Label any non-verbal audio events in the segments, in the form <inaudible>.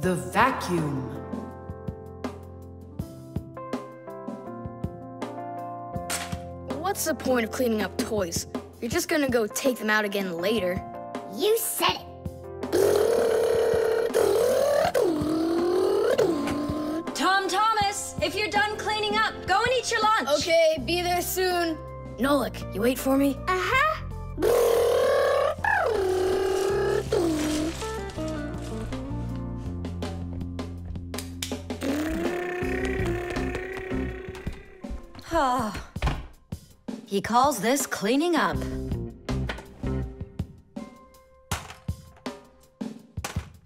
The vacuum. What's the point of cleaning up toys? You're just gonna go take them out again later. You said it. Tom Thomas, if you're done cleaning up, go and eat your lunch. Okay, be there soon. Nolik, you wait for me? Uh-huh. He calls this cleaning up. <gasps>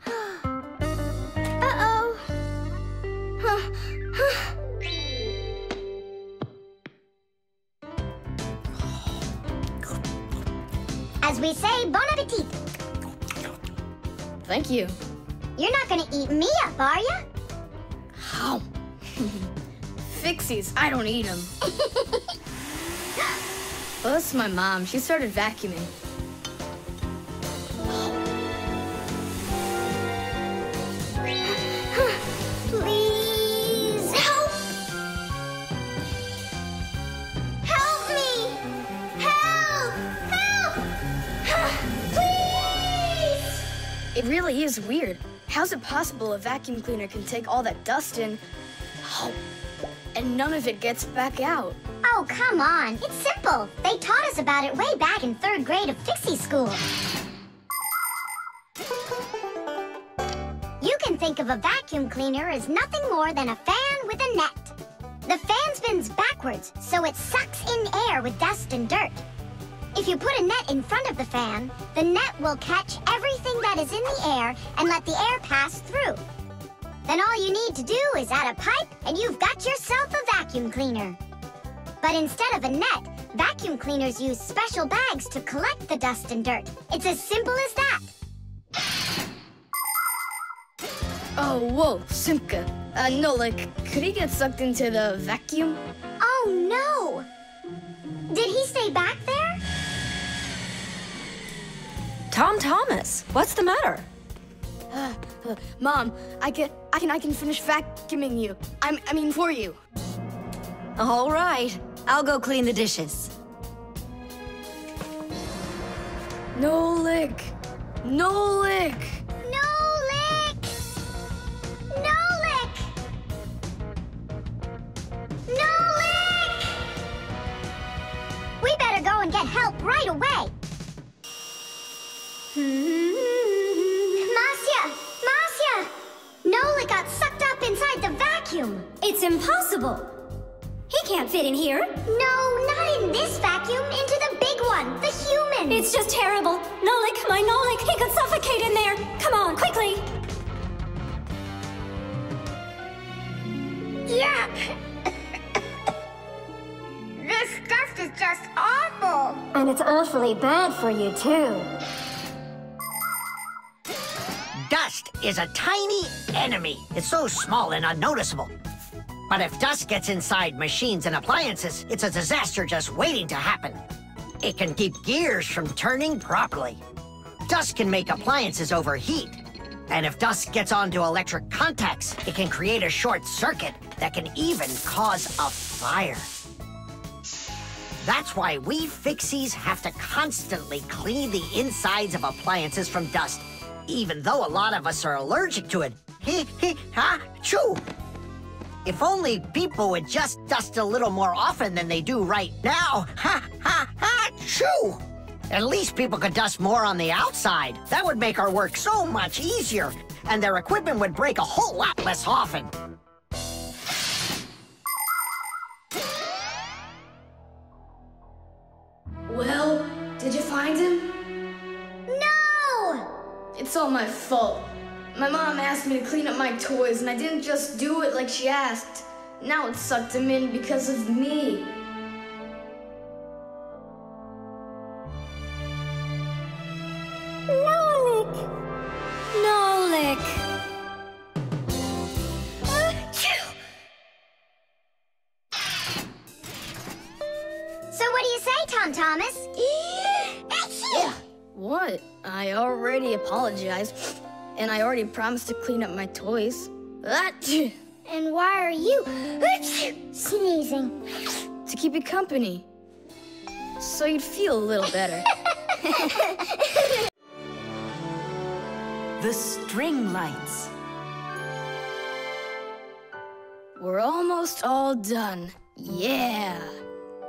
Uh-oh. <sighs> As we say, bon appetit. Thank you. You're not gonna eat me up, are you? How? <laughs> Fixies, I don't eat them. <laughs> well, that's my mom. She started vacuuming. Please help! Help me! Help! Help! <sighs> Please! It really is weird. How's it possible a vacuum cleaner can take all that dust in, and none of it gets back out? Oh, come on. It's simple. They taught us about it way back in third grade of Fixie School. You can think of a vacuum cleaner as nothing more than a fan with a net. The fan spins backwards, so it sucks in air with dust and dirt. If you put a net in front of the fan, the net will catch everything that is in the air and let the air pass through. Then all you need to do is add a pipe and you've got yourself a vacuum cleaner. But instead of a net, vacuum cleaners use special bags to collect the dust and dirt. It's as simple as that. Oh, whoa, Simka. Uh, Nolik, could he get sucked into the vacuum? Oh no! Did he stay back there? Tom Thomas, what's the matter? Uh, uh, Mom, I can, I can, I can finish vacuuming you. I'm, I mean, for you. All right, I'll go clean the dishes. Nolik, Nolik. No lick! No lick! No lick! We better go and get help right away. Hmm. Masiya! Masiya! Nola got sucked up inside the vacuum. It's impossible. He can't fit in here. No, not in this vacuum. Into the big one, the human. It's just terrible. Nolik, my Nolik, he could suffocate in there. Come on, quickly. Yuck! <laughs> this dust is just awful. And it's awfully bad for you, too. Dust is a tiny enemy. It's so small and unnoticeable. But if dust gets inside machines and appliances, it's a disaster just waiting to happen. It can keep gears from turning properly. Dust can make appliances overheat. And if dust gets onto electric contacts, it can create a short circuit that can even cause a fire. That's why we fixies have to constantly clean the insides of appliances from dust, even though a lot of us are allergic to it. <laughs> Heh heh ha choo! If only people would just dust a little more often than they do right now. <laughs> Ha ha ha choo! At least people could dust more on the outside. That would make our work so much easier, and their equipment would break a whole lot less often. Well, did you find him? No! It's all my fault. My mom asked me to clean up my toys, and I didn't just do it like she asked. Now it sucked him in because of me. Nolik! Nolik! So what do you say, Tom Thomas? <laughs> What? I already apologized. And I already promised to clean up my toys. Achoo! <laughs> And why are you <laughs> sneezing? to keep you company. So you'd feel a little better. <laughs> The string lights. We're almost all done. Yeah.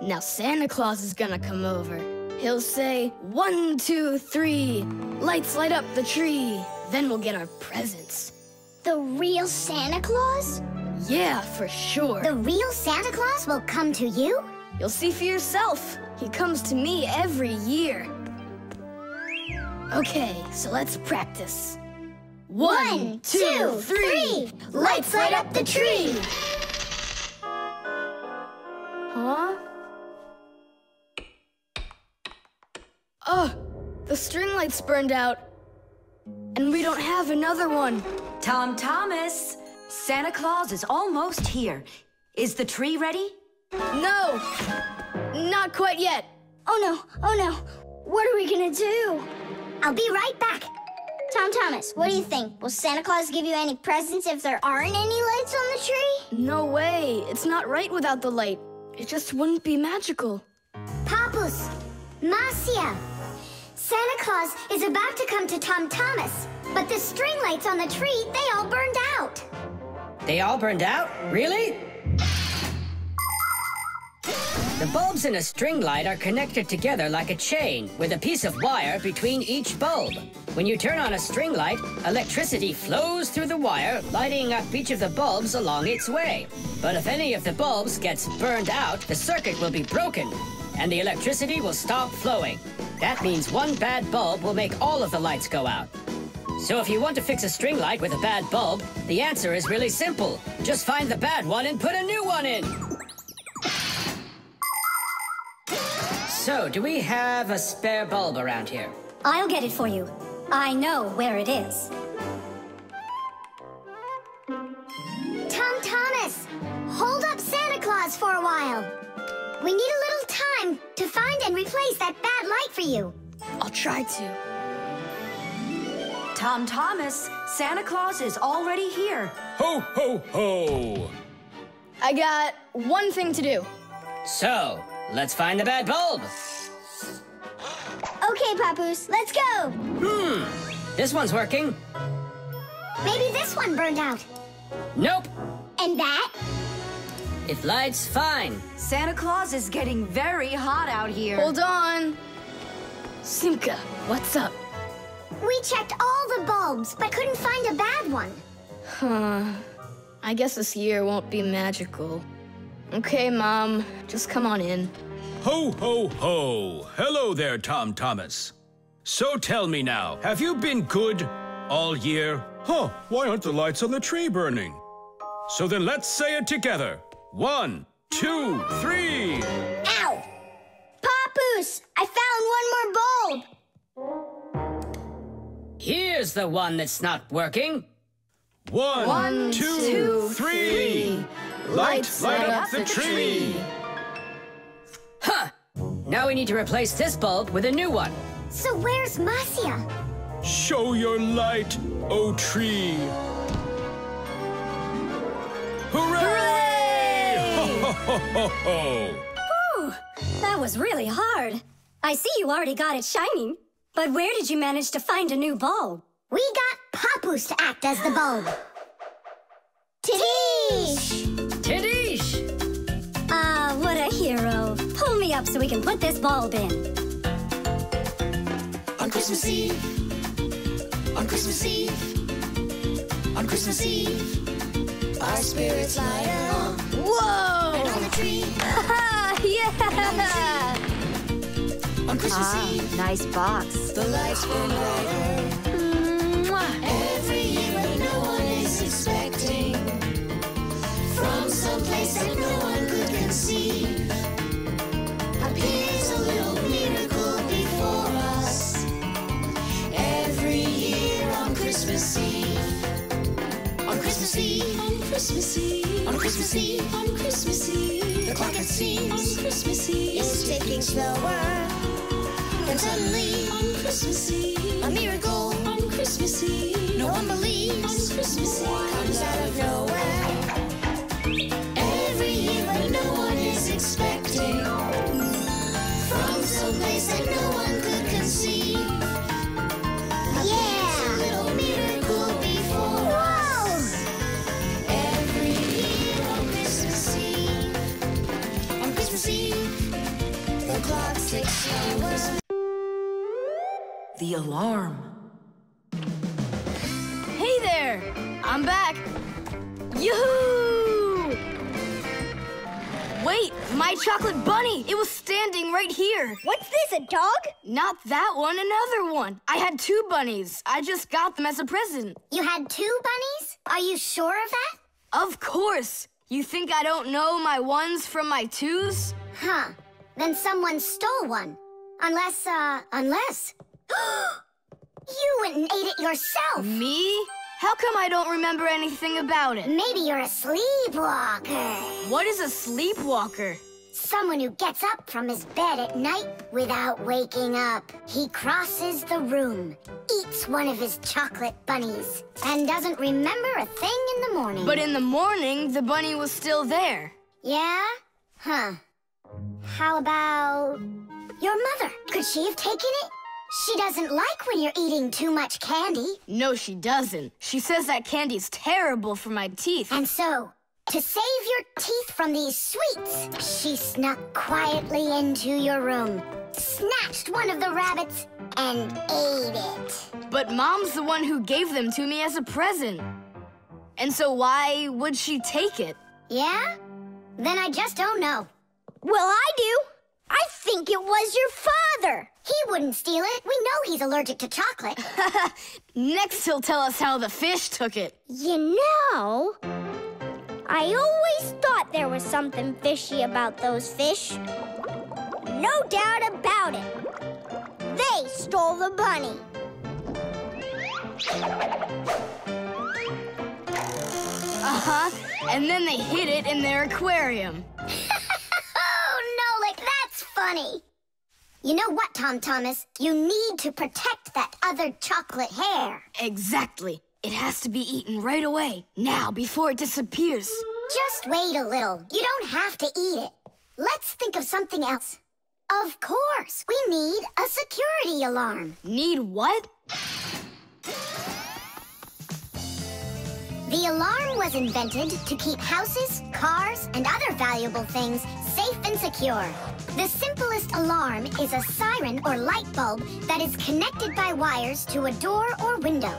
Now Santa Claus is gonna come over. He'll say, one, two, three, lights light up the tree. Then we'll get our presents. The real Santa Claus? Yeah, for sure. The real Santa Claus will come to you? You'll see for yourself. He comes to me every year. Okay, so let's practice. One, two, three. Lights light up the tree. Huh? Oh, the string lights burned out. And we don't have another one. Tom Thomas, Santa Claus is almost here. Is the tree ready? No! Not quite yet. Oh no, oh no. What are we gonna do? I'll be right back. Tom Thomas, what do you think? Will Santa Claus give you any presents if there aren't any lights on the tree? No way. It's not right without the light. It just wouldn't be magical. Papus, Masiya, Santa Claus is about to come to Tom Thomas, but the string lights on the tree, they all burned out. They all burned out? Really? The bulbs in a string light are connected together like a chain with a piece of wire between each bulb. When you turn on a string light, electricity flows through the wire, lighting up each of the bulbs along its way. But if any of the bulbs gets burned out, the circuit will be broken and the electricity will stop flowing. That means one bad bulb will make all of the lights go out. So if you want to fix a string light with a bad bulb, the answer is really simple. Just find the bad one and put a new one in. So, do we have a spare bulb around here? I'll get it for you. I know where it is. Tom Thomas, hold up Santa Claus for a while. We need a little time to find and replace that bad light for you. I'll try to. Tom Thomas, Santa Claus is already here. Ho, ho, ho! I got one thing to do. So, let's find the bad bulb. Okay, Papus, let's go. Hmm, this one's working. Maybe this one burned out. Nope. And that? It lights fine. Santa Claus is getting very hot out here. Hold on. Simka, what's up? We checked all the bulbs, but couldn't find a bad one. Huh. I guess this year won't be magical. Okay, Mom, just come on in. Ho, ho, ho! Hello there, Tom Thomas. So tell me now, have you been good all year? Huh, why aren't the lights on the tree burning? So then let's say it together. One, two, three. Ow! Papus, I found one more bulb. Here's the one that's not working. One, One, two, two, three. three. Lights light up the tree. Huh! Now we need to replace this bulb with a new one. So where's Masiya? Show your light, O tree. Hooray! Ho, ho, ho, ho. Whew, that was really hard. I see you already got it shining. But where did you manage to find a new bulb? We got Papus to act as the bulb. Tadish! Tadish! Ah, what a hero. Pull me up so we can put this bulb in. On Christmas Eve, on Christmas Eve, on Christmas Eve, our spirits light up. Whoa! And on the tree, Ah, yeah! on Christmas Eve, nice box. the lights burn brighter. Every year no one is expecting, from some place that no one could conceive, appears a little miracle before us. Every year on Christmas Eve, on Christmas Eve, on Christmas Eve, on Christmas Eve, on Christmas Eve, the clock it seems on Christmas Eve. Is ticking slower. And suddenly, on Christmas Eve, a miracle. On Christmas Eve. No one believes. On Christmas Eve. Comes out of nowhere. The alarm. Hey there! I'm back! Yoo-hoo! Wait, my chocolate bunny! It was standing right here! What's this, a dog? Not that one, another one. I had two bunnies. I just got them as a present. You had two bunnies? Are you sure of that? Of course! You think I don't know my ones from my twos? Huh. Then someone stole one. Unless, uh, unless. <gasps> you went and ate it yourself. Me? How come I don't remember anything about it? Maybe you're a sleepwalker. What is a sleepwalker? Someone who gets up from his bed at night without waking up. He crosses the room, eats one of his chocolate bunnies, and doesn't remember a thing in the morning. But in the morning, the bunny was still there. Yeah? Huh. How about your mother? Could she have taken it? She doesn't like when you're eating too much candy. No, she doesn't. She says that candy's terrible for my teeth. And so, to save your teeth from these sweets, she snuck quietly into your room, snatched one of the rabbits, and ate it. But Mom's the one who gave them to me as a present. And so why would she take it? Yeah? Then I just don't know. Well, I do. I think it was your father. He wouldn't steal it. We know he's allergic to chocolate. <laughs> Next, he'll tell us how the fish took it. You know, I always thought there was something fishy about those fish. No doubt about it. They stole the bunny. Uh-huh. And then they hid it in their aquarium. <laughs> oh, no, like that's funny. You know what, Tom Thomas? You need to protect that other chocolate hair. Exactly. It has to be eaten right away. Now, before it disappears. Just wait a little. You don't have to eat it. Let's think of something else. Of course, we need a security alarm. Need what? The alarm was invented to keep houses, cars, and other valuable things safe and secure. The simplest alarm is a siren or light bulb that is connected by wires to a door or window.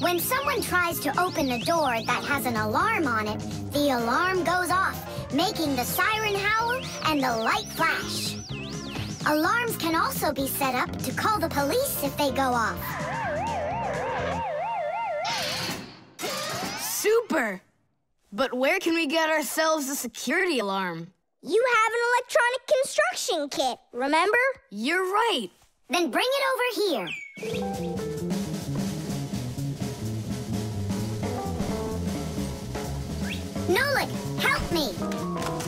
When someone tries to open a door that has an alarm on it, the alarm goes off, making the siren howl and the light flash. Alarms can also be set up to call the police if they go off. Super! But where can we get ourselves a security alarm? You have an electronic construction kit, remember? You're right. Then bring it over here. Nolik, help me!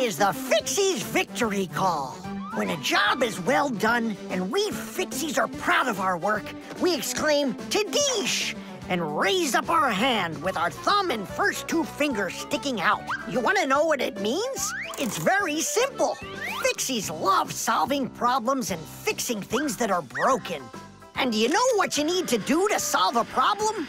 Is the Fixies victory call. When a job is well done and we Fixies are proud of our work, we exclaim Tadish and raise up our hand with our thumb and first two fingers sticking out. You want to know what it means? It's very simple. Fixies love solving problems and fixing things that are broken. And do you know what you need to do to solve a problem?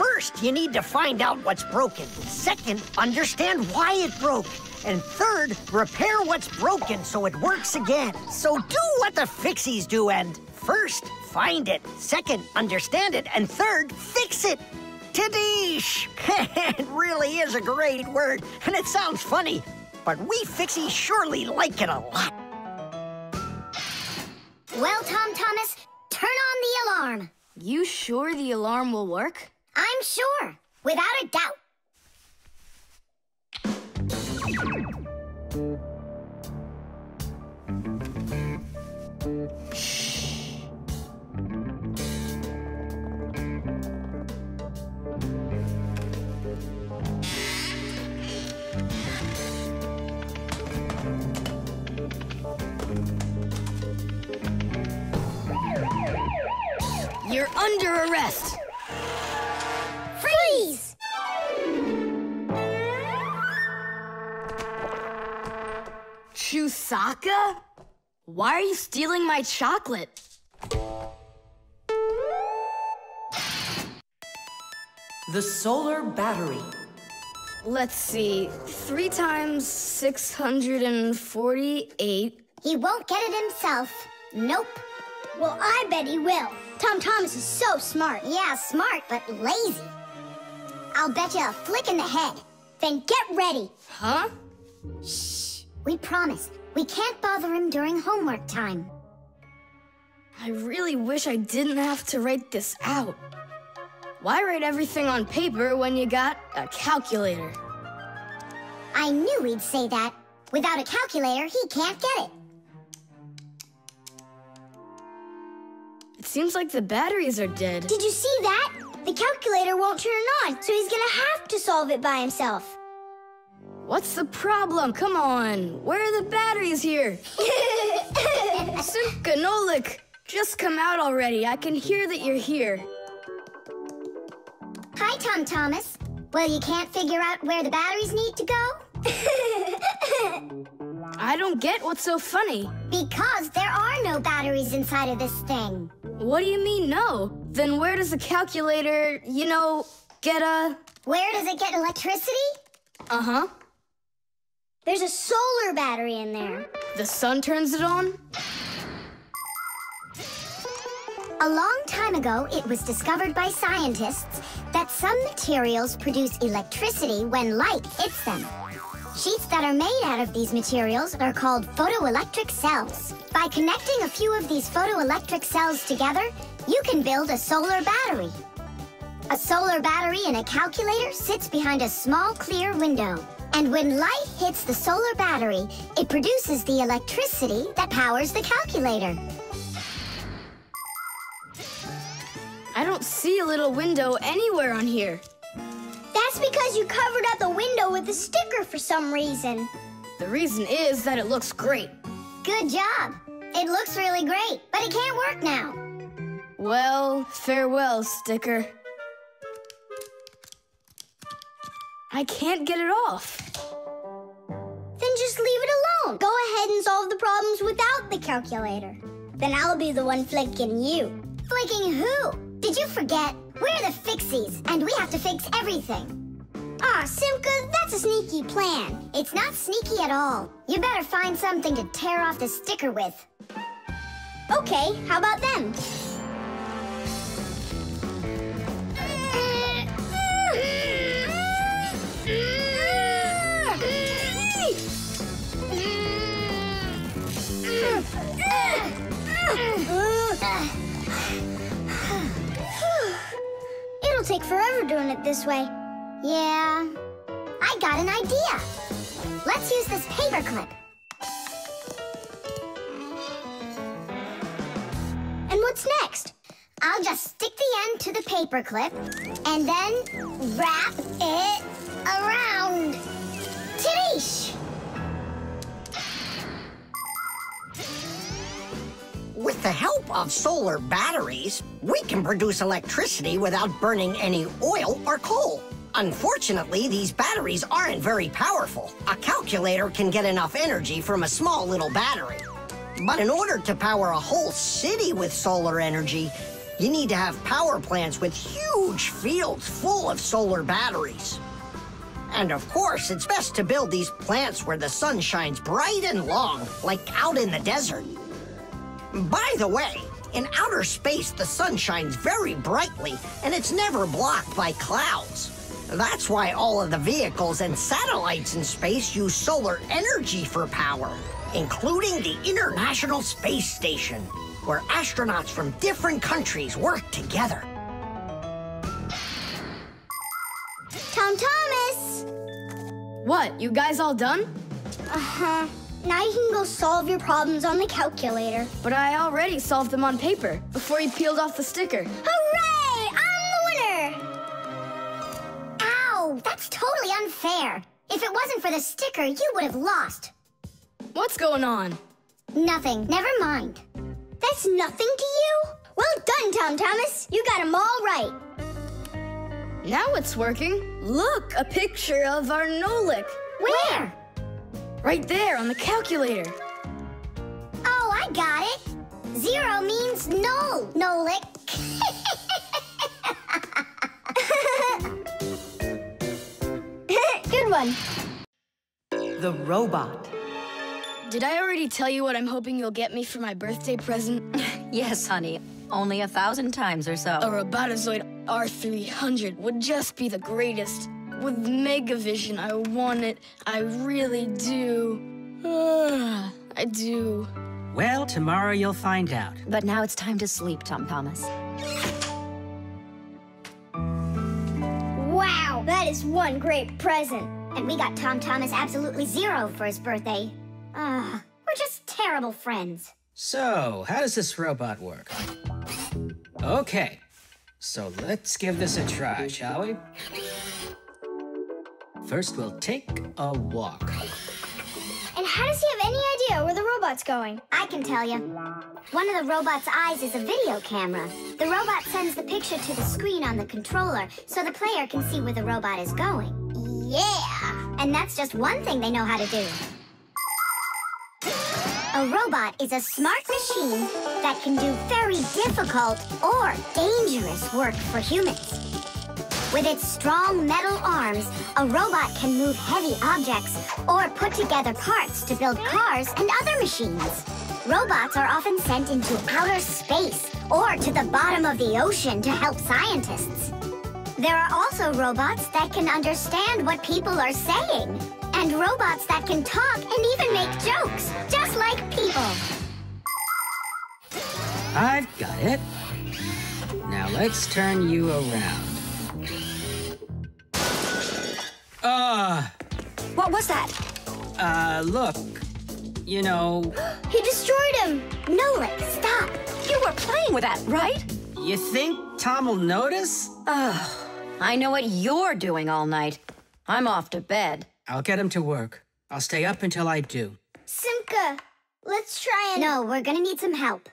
First, you need to find out what's broken. Second, understand why it broke. And third, repair what's broken so it works again. So do what the Fixies do and first, find it. Second, understand it. And third, fix it. Tadish! <laughs> it really is a great word, and it sounds funny, but we Fixies surely like it a lot. Well, Tom Thomas, turn on the alarm. You sure the alarm will work? I'm sure, without a doubt. You're under arrest. Chusaka? Why are you stealing my chocolate? The solar battery. Let's see. Three times 648. He won't get it himself. Nope. Well, I bet he will. Tom Thomas is so smart. Yeah, smart, but lazy. I'll bet you a flick in the head. Then get ready. Huh? Shh. We promise. We can't bother him during homework time. I really wish I didn't have to write this out. Why write everything on paper when you got a calculator? I knew he'd say that. Without a calculator, he can't get it. It seems like the batteries are dead. Did you see that? The calculator won't turn on, so he's gonna have to solve it by himself. What's the problem? Come on. Where are the batteries here? <laughs> Simka Nolik, just come out already. I can hear that you're here. Hi, Tom Thomas. Well, you can't figure out where the batteries need to go? <laughs> I don't get what's so funny. Because there are no batteries inside of this thing. What do you mean, no? Then where does the calculator, you know, get a. Where does it get electricity? Uh huh. There's a solar battery in there. The sun turns it on? A long time ago, it was discovered by scientists that some materials produce electricity when light hits them. Sheets that are made out of these materials are called photoelectric cells. By connecting a few of these photoelectric cells together, you can build a solar battery. A solar battery in a calculator sits behind a small clear window. And when light hits the solar battery, it produces the electricity that powers the calculator. I don't see a little window anywhere on here. That's because you covered up the window with a sticker for some reason. The reason is that it looks great. Good job. It looks really great, but it can't work now. Well, farewell, sticker. I can't get it off. Then just leave it alone. Go ahead and solve the problems without the calculator. Then I'll be the one flicking you. Flicking who? Did you forget? We're the Fixies, and we have to fix everything. Ah, Simka, that's a sneaky plan. It's not sneaky at all. You better find something to tear off the sticker with. Okay, how about them? <sighs> It'll take forever doing it this way. Yeah. I got an idea. Let's use this paperclip. And what's next? I'll just stick the end to the paperclip and then wrap it around. Tadish! With the help of solar batteries, we can produce electricity without burning any oil or coal. Unfortunately, these batteries aren't very powerful. A calculator can get enough energy from a small little battery. But in order to power a whole city with solar energy, you need to have power plants with huge fields full of solar batteries. And of course, it's best to build these plants where the sun shines bright and long, like out in the desert. By the way, in outer space, the sun shines very brightly, and it's never blocked by clouds. That's why all of the vehicles and satellites in space use solar energy for power, including the International Space Station, where astronauts from different countries work together. Tom Thomas! What, you guys all done? Uh-huh. Now you can go solve your problems on the calculator. But I already solved them on paper before you peeled off the sticker. Hooray! I'm the winner! Ow! That's totally unfair. If it wasn't for the sticker, you would have lost. What's going on? Nothing. Never mind. That's nothing to you? Well done, Tom Thomas. You got 'em all right. Now it's working. Look, a picture of our Nolik. Where? Right there on the calculator. Oh, I got it. Zero means no, Nolik. <laughs> Good one. The robot. Did I already tell you what I'm hoping you'll get me for my birthday present? <laughs> Yes, honey. Only a thousand times or so. A Robotazoid R300 would just be the greatest. With Megavision, I want it. I really do. <sighs> I do. Well, tomorrow you'll find out. But now it's time to sleep, Tom Thomas. Wow, that is one great present. And we got Tom Thomas absolutely zero for his birthday. Ah, we're just terrible friends. So, how does this robot work? Okay, so let's give this a try, shall we? First, we'll take a walk. And how does he have any idea where the robot's going? I can tell you. One of the robot's eyes is a video camera. The robot sends the picture to the screen on the controller so the player can see where the robot is going. Yeah! And that's just one thing they know how to do. A robot is a smart machine that can do very difficult or dangerous work for humans. With its strong metal arms, a robot can move heavy objects or put together parts to build cars and other machines. Robots are often sent into outer space or to the bottom of the ocean to help scientists. There are also robots that can understand what people are saying, and robots that can talk and even make jokes, just like people. I've got it. Now let's turn you around. Ah, What was that? uh, look. You know, <gasps> He destroyed him. Nolik, stop! You were playing with that, right? you think Tom will notice? I know what you're doing all night. I'm off to bed. I'll get him to work. I'll stay up until I do. Simka, let's try and. No, we're gonna need some help.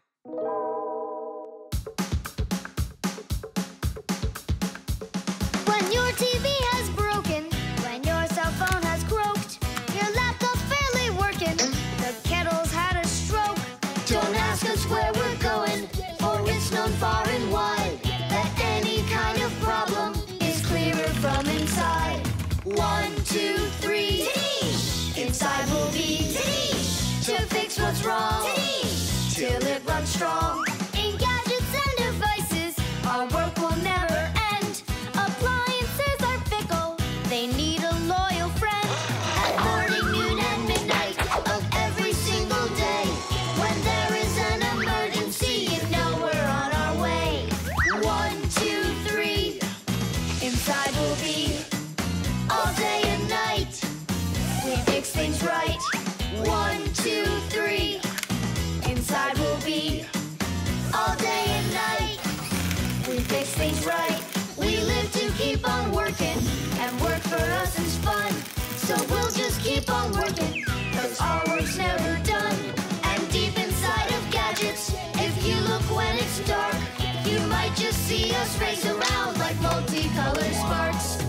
Race around like multicolored sparks.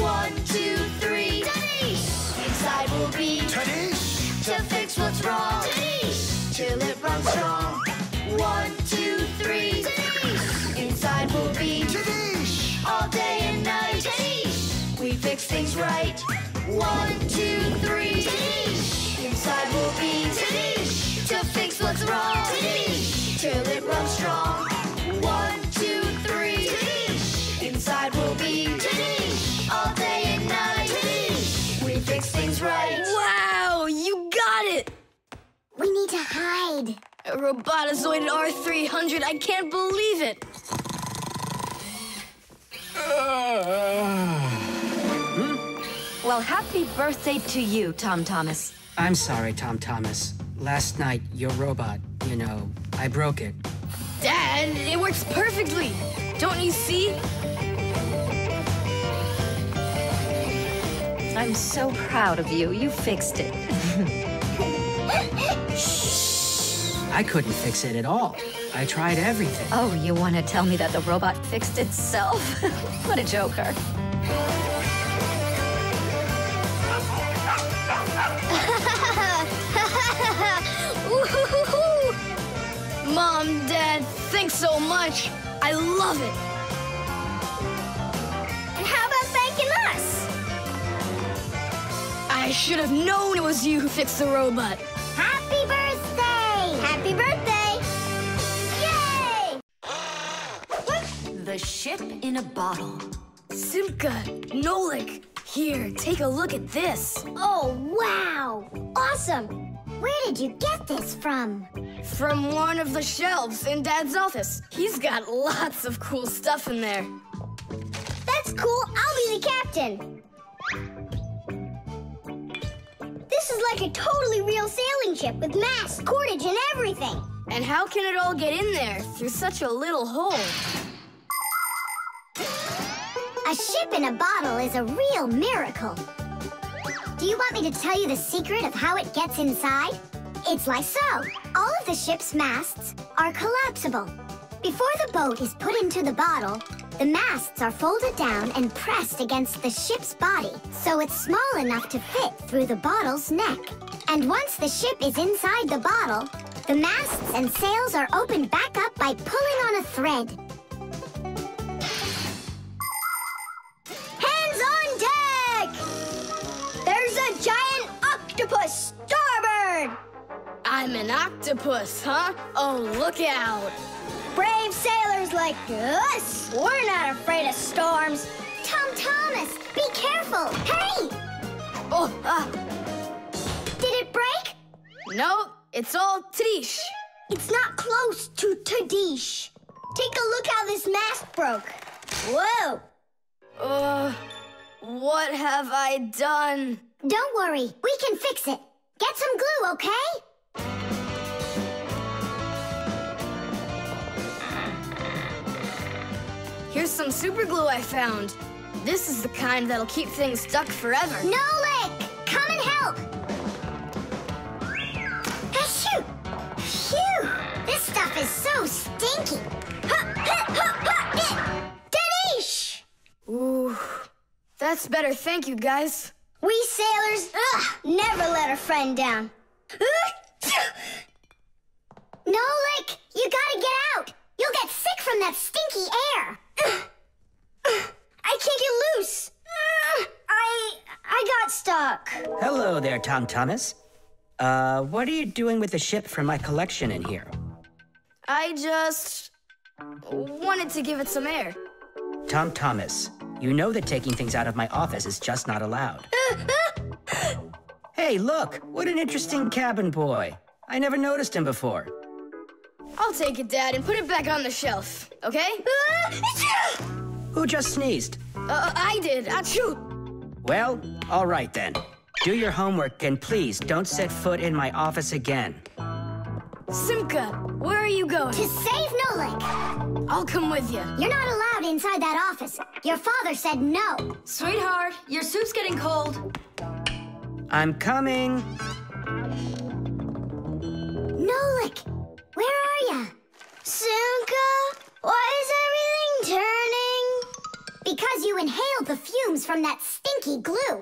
One, two, three. Inside will be to fix what's wrong. Till it runs strong. One, two, three. Inside will be all day and night. We fix things right. One, two, three. Inside will be to fix what's wrong. Till it runs strong. Need to hide. A Robotazoid R300, I can't believe it! <sighs> Well, happy birthday to you, Tom Thomas. I'm sorry, Tom Thomas. Last night, your robot, you know, I broke it. Dad, it works perfectly! Don't you see? I'm so proud of you. You fixed it. <laughs> I couldn't fix it at all. I tried everything. Oh, you want to tell me that the robot fixed itself? <laughs> what a joker. <laughs> Mom, Dad, thanks so much. I love it. And how about thanking us? I should have known it was you who fixed the robot. The ship in a bottle. Simka, Nolik, here, take a look at this. Oh, wow! Awesome! Where did you get this from? From one of the shelves in Dad's office. He's got lots of cool stuff in there. That's cool. I'll be the captain. This is like a totally real sailing ship with masts, cordage, and everything. And how can it all get in there through such a little hole? A ship in a bottle is a real miracle. Do you want me to tell you the secret of how it gets inside? It's like so. All of the ship's masts are collapsible. Before the boat is put into the bottle, the masts are folded down and pressed against the ship's body, so it's small enough to fit through the bottle's neck. And once the ship is inside the bottle, the masts and sails are opened back up by pulling on a thread. Octopus starboard! I'm an octopus, huh? Oh, look out. Brave sailors like us, we're not afraid of storms. Tom Thomas, be careful! Hey! Oh, ah, Did it break? no, it's all Trish. It's not close to Tadish. Take a look how this mast broke. Whoa! Uh, what have I done? Don't worry, we can fix it. Get some glue, okay? Here's some super glue I found. This is the kind that'll keep things stuck forever. No, Nolik, come and help! Achoo! Phew! This stuff is so stinky. Ha, ha, ha, ha. Eh! Tadish! Ooh, that's better. Thank you, guys. We sailors ugh, never let a friend down. Nolik, you gotta get out! You'll get sick from that stinky air! I can't get loose. I I got stuck. Hello there, Tom Thomas. Uh, what are you doing with the ship from my collection in here? I just wanted to give it some air. Tom Thomas, you know that taking things out of my office is just not allowed. <laughs> hey, look, what an interesting cabin boy. I never noticed him before. I'll take it, Dad, and put it back on the shelf, okay? Who just sneezed? Uh, I did. Achoo! Well, all right then. Do your homework and please don't set foot in my office again. Simka, where are you going? To save Nolik! I'll come with you. You're not allowed inside that office. Your father said no. Sweetheart, your soup's getting cold. I'm coming. Nolik, where are ya? Simka, why is everything turning? Because you inhaled the fumes from that stinky glue.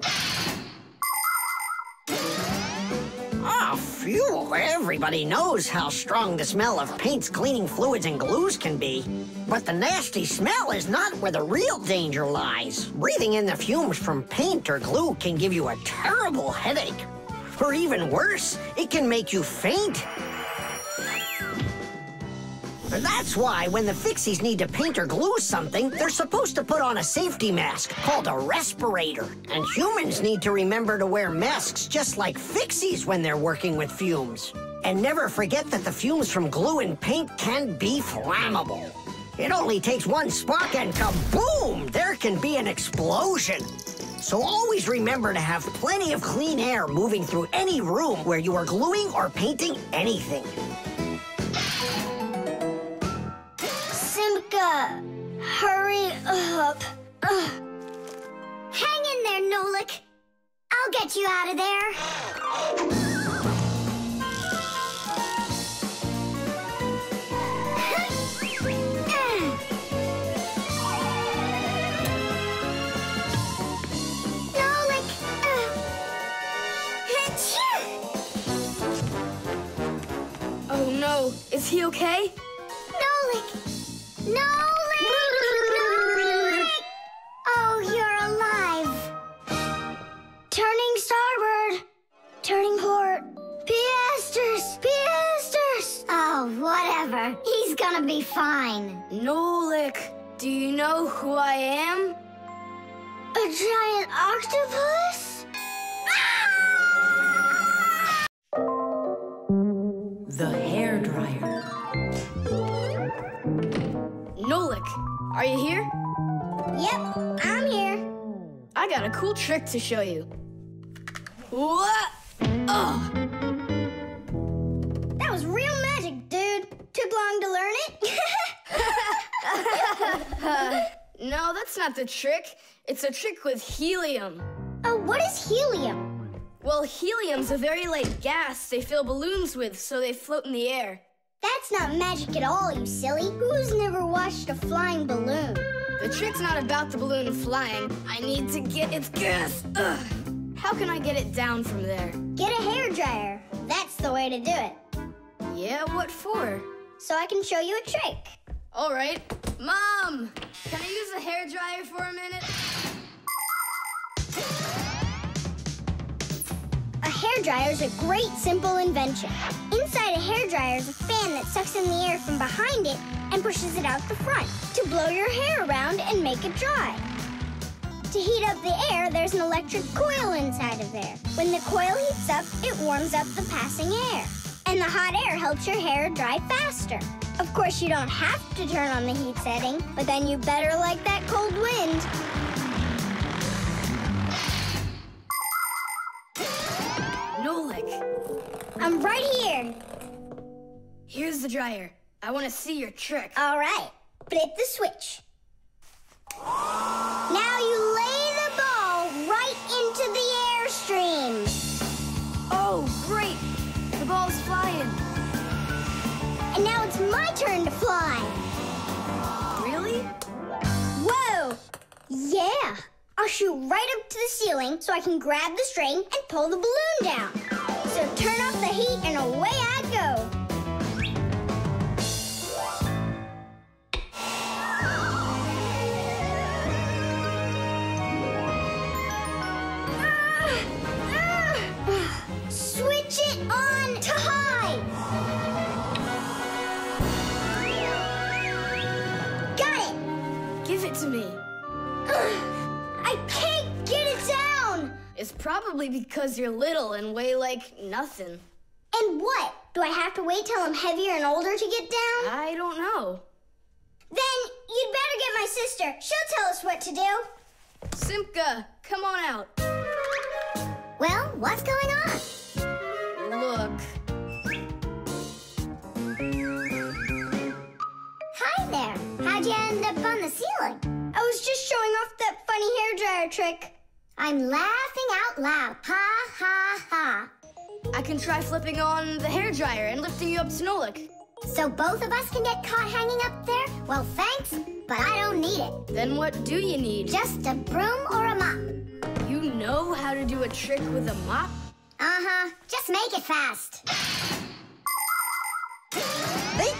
Phew. Everybody knows how strong the smell of paints, cleaning fluids, and glues can be. But the nasty smell is not where the real danger lies. Breathing in the fumes from paint or glue can give you a terrible headache. Or even worse, it can make you faint. That's why when the Fixies need to paint or glue something, they're supposed to put on a safety mask called a respirator. And humans need to remember to wear masks just like Fixies when they're working with fumes. And never forget that the fumes from glue and paint can be flammable. It only takes one spark and kaboom! There can be an explosion. So always remember to have plenty of clean air moving through any room where you are gluing or painting anything. up! Hurry up! Ugh. Hang in there, Nolik! I'll get you out of there! Uh, oh, Is he okay? Nolik! Nolik! Oh, you're alive. Turning starboard. Turning port. Piasters! Piasters! Oh, whatever. He's gonna be fine. Nolik, do you know who I am? A giant octopus? The are you here? Yep, I'm here. I got a cool trick to show you. What? Oh, That was real magic, dude. Took long to learn it? <laughs> no, that's not the trick. It's a trick with helium. oh, what is helium? Well, helium's a very light gas they fill balloons with so they float in the air. That's not magic at all, you silly. Who's never watched a flying balloon? The trick's not about the balloon flying. I need to get its gas. Ugh. How can I get it down from there? Get a hair dryer. That's the way to do it. Yeah, what for? So I can show you a trick. All right. Mom, can I use a hair dryer for a minute? A hair dryer is a great, simple invention. Inside a hair dryer is a fan that sucks in the air from behind it and pushes it out the front to blow your hair around and make it dry. To heat up the air, there's an electric coil inside of there. When the coil heats up, it warms up the passing air. And the hot air helps your hair dry faster. Of course, you don't have to turn on the heat setting, but then you better like that cold wind. I'm right here. here's the dryer. I want to see your trick. All right, flip the switch. Now you lay the ball right into the airstream. Oh, great! The ball's flying. And now it's my turn to fly. Really? Whoa! Yeah! I'll shoot right up to the ceiling so I can grab the string and pull the balloon down. So turn off the heat and away I go. Probably because you're little and weigh like nothing. And what? Do I have to wait till I'm heavier and older to get down? I don't know. Then you'd better get my sister. She'll tell us what to do. Simka, come on out. Well, what's going on? Look, Hi there. How'd you end up on the ceiling? I was just showing off that funny hairdryer trick. I'm laughing out loud. Ha ha ha. I can try flipping on the hair dryer and lifting you up to Nolik. So both of us can get caught hanging up there? Well, thanks, but I don't need it. Then what do you need? Just a broom or a mop. You know how to do a trick with a mop? Uh-huh. Just make it fast.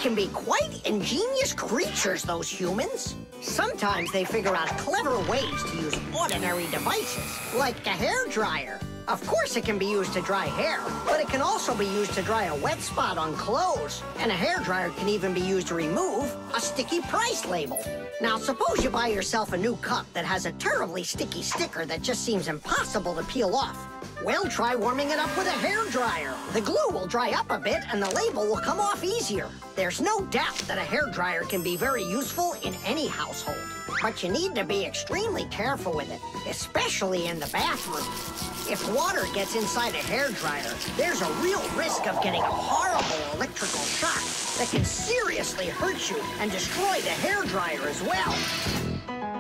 Can be quite ingenious creatures, those humans. Sometimes they figure out clever ways to use ordinary devices, like a hair dryer. Of course, it can be used to dry hair, but it can also be used to dry a wet spot on clothes. And a hair dryer can even be used to remove a sticky price label. Now, suppose you buy yourself a new cup that has a terribly sticky sticker that just seems impossible to peel off. Well, try warming it up with a hair dryer. The glue will dry up a bit and the label will come off easier. There's no doubt that a hair dryer can be very useful in any household. But you need to be extremely careful with it, especially in the bathroom. If water gets inside a hair dryer, there's a real risk of getting a horrible electrical shock that can seriously hurt you and destroy the hair dryer as well.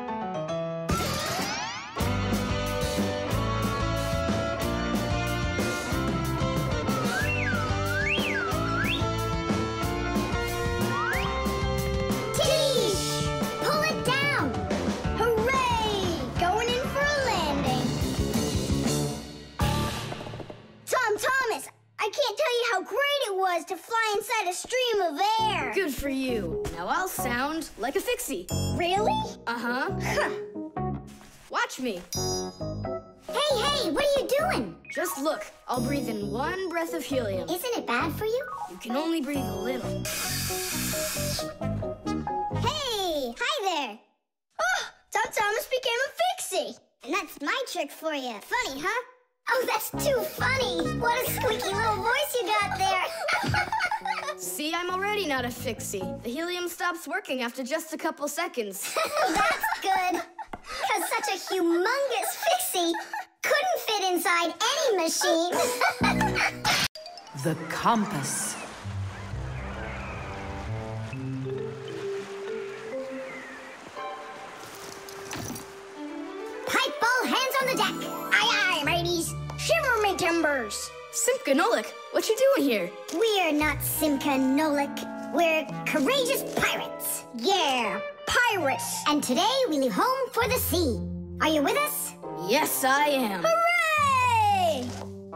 I can't tell you how great it was to fly inside a stream of air. Good for you. Now I'll sound like a fixie. Really? Uh huh. Watch me. Hey, hey, what are you doing? Just look. I'll breathe in one breath of helium. Isn't it bad for you? You can only breathe a little. Hey, hi there. Oh, Tom Thomas became a fixie. And that's my trick for you. Funny, huh? Oh, that's too funny. What a squeaky little voice you got there. <laughs> See, I'm already not a fixie. The helium stops working after just a couple seconds. <laughs> that's good. Because such a humongous fixie couldn't fit inside any machine. <laughs> The compass. Pipe all hands on the deck. Aye, aye, mateys. Timbers. Simka Nolik, what you doing here? We're not Simka Nolik. We're courageous pirates. Yeah, pirates. And today we leave home for the sea. Are you with us? Yes, I am. Hooray!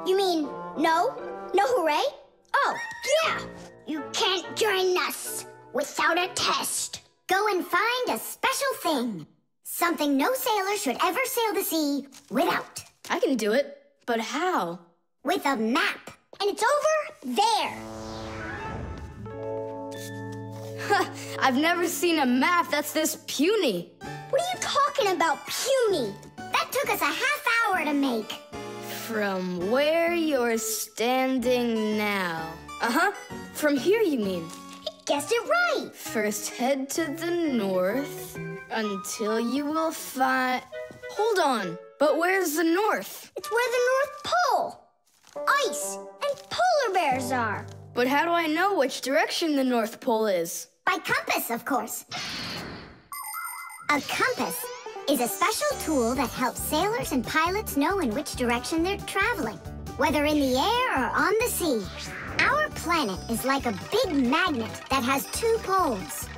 You mean no? No hooray? Oh, yeah. You can't join us without a test. Go and find a special thing. Something no sailor should ever sail the sea without. I can do it. But how? With a map. And it's over there. I've never seen a map that's this puny. What are you talking about, puny? That took us a half hour to make. From where you're standing now. Uh huh. From here, you mean? I guessed it right. First, head to the north until you will find. Hold on. But where's the north? It's where the North Pole, ice, and polar bears are. But how do I know which direction the North Pole is? By compass, of course. A compass is a special tool that helps sailors and pilots know in which direction they're traveling, whether in the air or on the sea. Our planet is like a big magnet that has two poles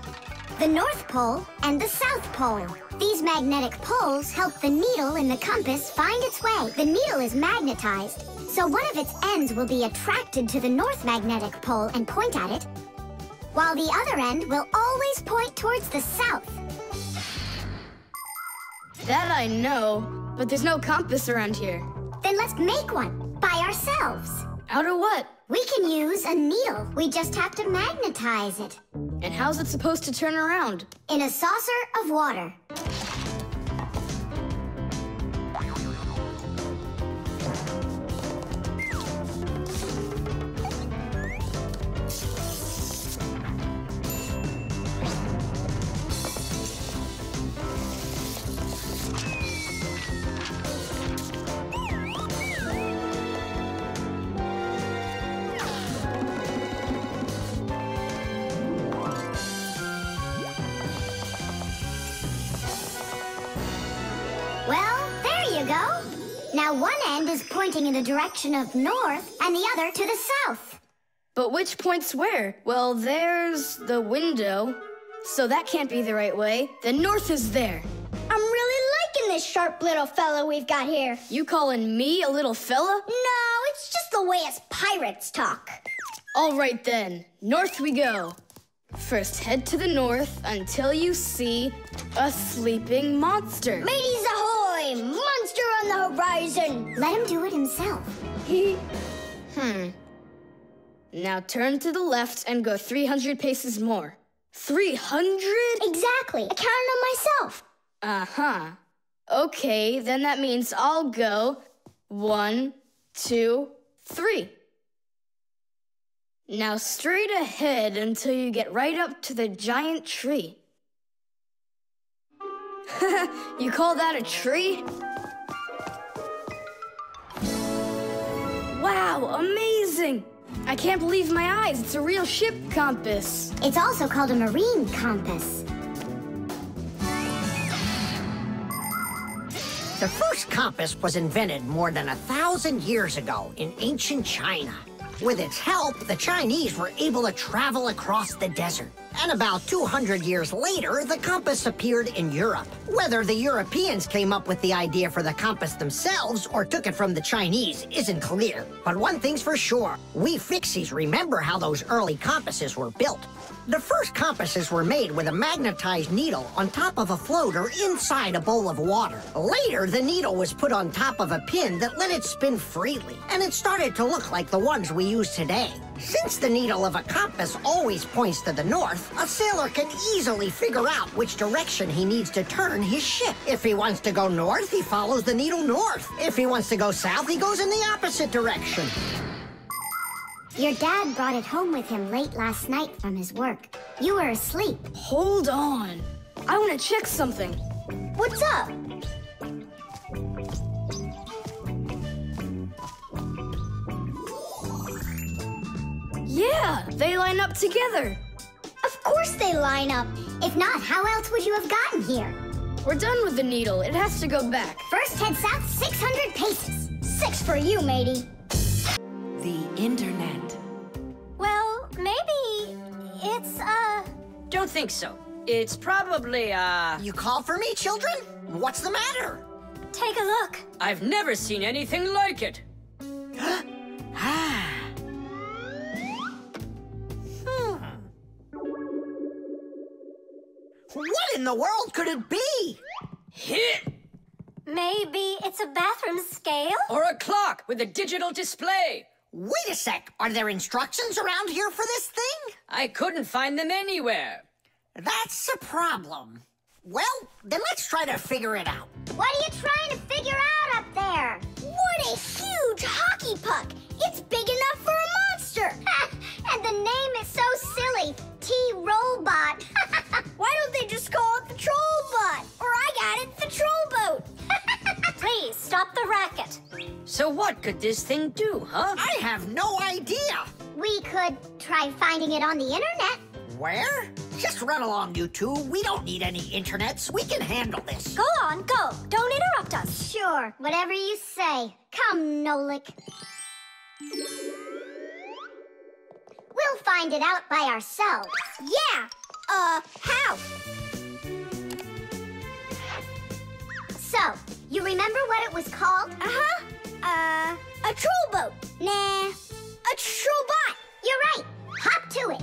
the North Pole and the South Pole. These magnetic poles help the needle in the compass find its way. The needle is magnetized, so one of its ends will be attracted to the North Magnetic Pole and point at it, while the other end will always point towards the South. That I know, but there's no compass around here. Then let's make one by ourselves. Out of what? We can use a needle. We just have to magnetize it And how's it supposed to turn around? in a saucer of water. Is pointing in the direction of north and the other to the south. But which point's where? Well, there's the window. So that can't be the right way. The north is there. I'm really liking this sharp little fella we've got here. You calling me a little fella? No, it's just the way us pirates talk. All right then, north we go. First, head to the north until you see a sleeping monster. Mateys ahoy! Monster on the horizon! Let him do it himself. He. hmm. Now turn to the left and go 300 paces more. 300? Exactly. I counted on myself. Uh huh. Okay, then that means I'll go one, two, three. Now straight ahead until you get right up to the giant tree. <laughs> you call that a tree? Wow, amazing! I can't believe my eyes. It's a real ship compass. It's also called a marine compass. The first compass was invented more than a thousand years ago in ancient China. With its help, the Chinese were able to travel across the desert. And about 200 years later, the compass appeared in Europe. Whether the Europeans came up with the idea for the compass themselves or took it from the Chinese isn't clear. But one thing's for sure, we fixies remember how those early compasses were built. The first compasses were made with a magnetized needle on top of a float or inside a bowl of water. Later, the needle was put on top of a pin that let it spin freely, and it started to look like the ones we use today. Since the needle of a compass always points to the north, a sailor can easily figure out which direction he needs to turn his ship. If he wants to go north, he follows the needle north. If he wants to go south, he goes in the opposite direction. Your dad brought it home with him late last night from his work. You were asleep. Hold on. I want to check something. What's up? Yeah, they line up together. Of course they line up. If not, how else would you have gotten here? We're done with the needle. It has to go back. First head south 600 paces. Six for you, matey. The internet. Well, maybe it's, uh... Don't think so. It's probably, uh. You call for me, children? What's the matter? Take a look. I've never seen anything like it. <gasps> Hmm. What in the world could it be? Hit! Maybe it's a bathroom scale? Or a clock with a digital display. Wait a sec. Are there instructions around here for this thing? I couldn't find them anywhere. That's a problem. Well, then let's try to figure it out. What are you trying to figure out up there? What a huge hockey puck! It's big enough for a monster! <laughs> So what could this thing do, huh? I have no idea. we could try finding it on the internet. Where? Just run along, you two. We don't need any internets. We can handle this. Go on, go. Don't interrupt us. Sure, whatever you say. Come, Nolik. We'll find it out by ourselves. Yeah. Uh, how? So, you remember what it was called? Uh-huh. A troll boat. Nah, a trollbot. You're right. Hop to it.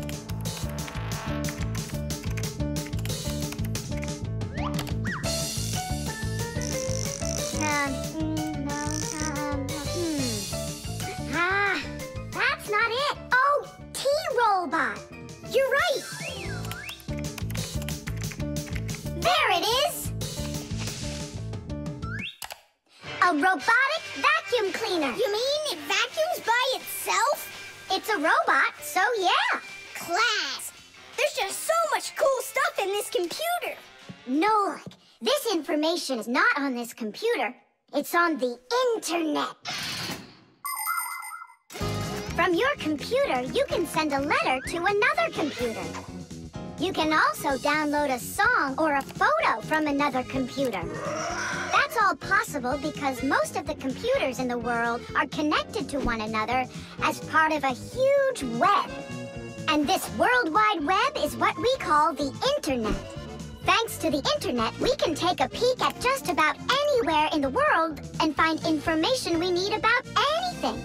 Um, mm, no, um, hmm. Ah, that's not it. Oh, T-Robot. You're right. There it is. A robotic vacuum cleaner. You mean it vacuums by itself? It's a robot, so yeah. Class. There's just so much cool stuff in this computer. No, look. This information is not on this computer. It's on the internet. From your computer, you can send a letter to another computer. You can also download a song or a photo from another computer. That's all possible because most of the computers in the world are connected to one another as part of a huge web. And this World Wide Web is what we call the Internet. Thanks to the Internet, we can take a peek at just about anywhere in the world and find information we need about anything.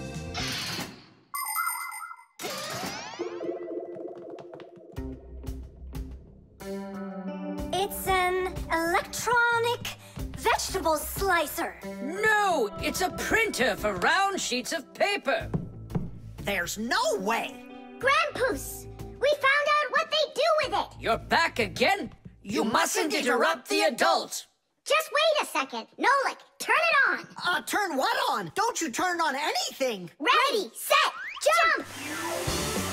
It's an electronic vegetable slicer. No, it's a printer for round sheets of paper. There's no way. Grandpus, we found out what they do with it. You're back again? You mustn't interrupt the adult. Just wait a second. Nolik, turn it on. Uh, turn what on? Don't you turn on anything. Ready, set, jump. Ah,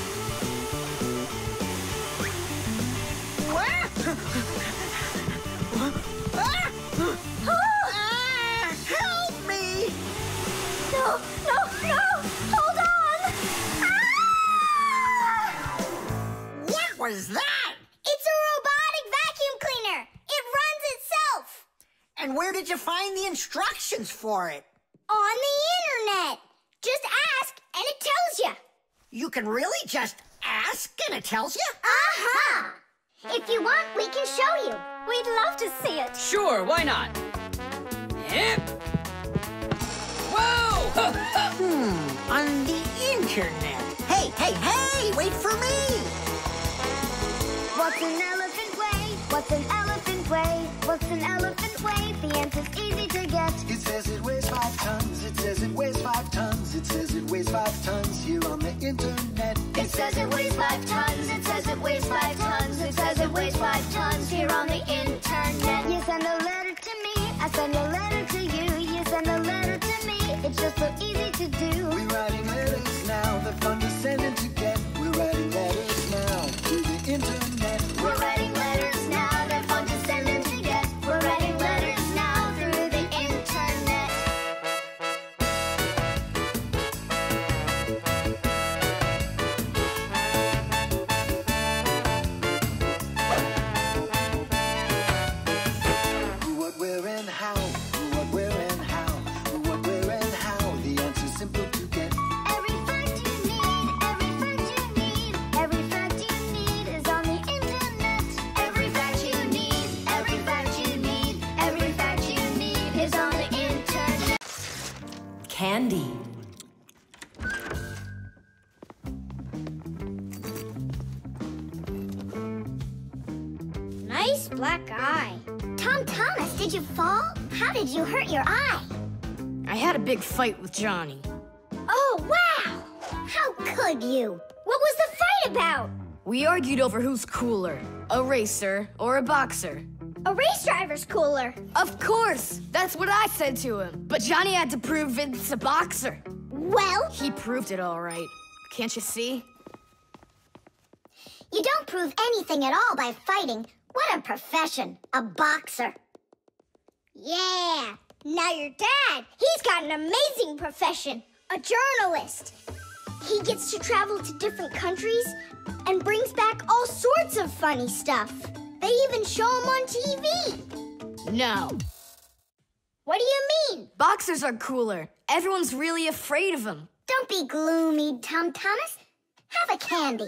was that? It's a robotic vacuum cleaner. It runs itself. And where did you find the instructions for it? On the internet. Just ask and it tells you. You can really just ask and it tells you? Uh-huh. If you want, we can show you. We'd love to see it. Sure, why not? Hip. Whoa! <laughs> On the an elephant weigh? What's an elephant weigh? What's an elephant weigh? The answer's easy to get. It says it weighs five tons. It says it weighs five tons. It says it weighs five tons here on the internet. It says it weighs five tons. It says it weighs five tons. It says it weighs five tons here on the internet. You send a letter to me. I send a letter to you. You send a letter to me. It's just so easy did you hurt your eye? I had a big fight with Johnny. Oh, wow! How could you? What was the fight about? We argued over who's cooler, a racer or a boxer. A race driver's cooler. Of course, that's what I said to him. But Johnny had to prove it's a boxer. Well, He proved it all right. Can't you see? you don't prove anything at all by fighting. What a profession, a boxer. Yeah, now your dad, he's got an amazing profession, a journalist. He gets to travel to different countries and brings back all sorts of funny stuff. They even show him on TV. No. What do you mean? Boxers are cooler. Everyone's really afraid of them. Don't be gloomy, Tom Thomas. Have a candy.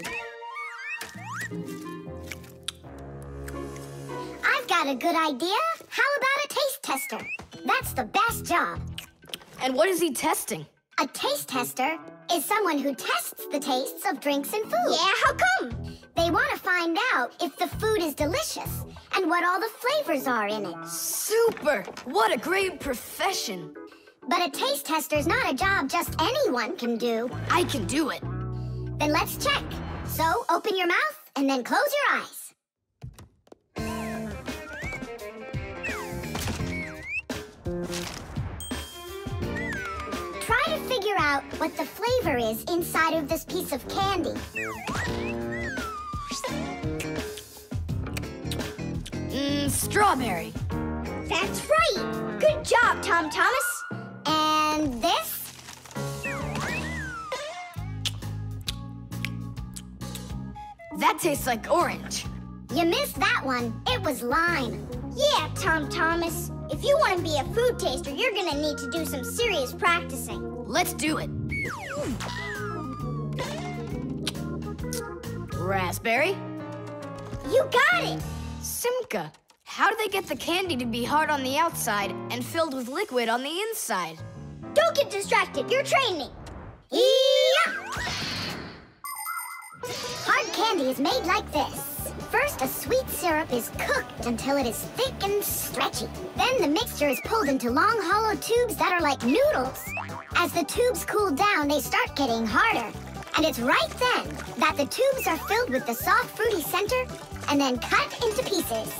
I've got a good idea. How about a taste tester? That's the best job. And what is he testing? A taste tester is someone who tests the tastes of drinks and food. Yeah, how come? They want to find out if the food is delicious and what all the flavors are in it. Super! What a great profession. But a taste tester's not a job just anyone can do. I can do it. Then let's check. So open your mouth and then close your eyes. Try to figure out what the flavor is inside of this piece of candy. Mmm, strawberry. That's right. Good job, Tom Thomas. And this? That tastes like orange. You missed that one. It was lime. Yeah, Tom Thomas. If you want to be a food taster, you're gonna need to do some serious practicing. Let's do it. Raspberry? You got it! Simka, how do they get the candy to be hard on the outside and filled with liquid on the inside? Don't get distracted. You're training. Yeah! Hard candy is made like this. First, a sweet syrup is cooked until it is thick and stretchy. Then the mixture is pulled into long, hollow tubes that are like noodles. As the tubes cool down, they start getting harder. And it's right then that the tubes are filled with the soft, fruity center and then cut into pieces.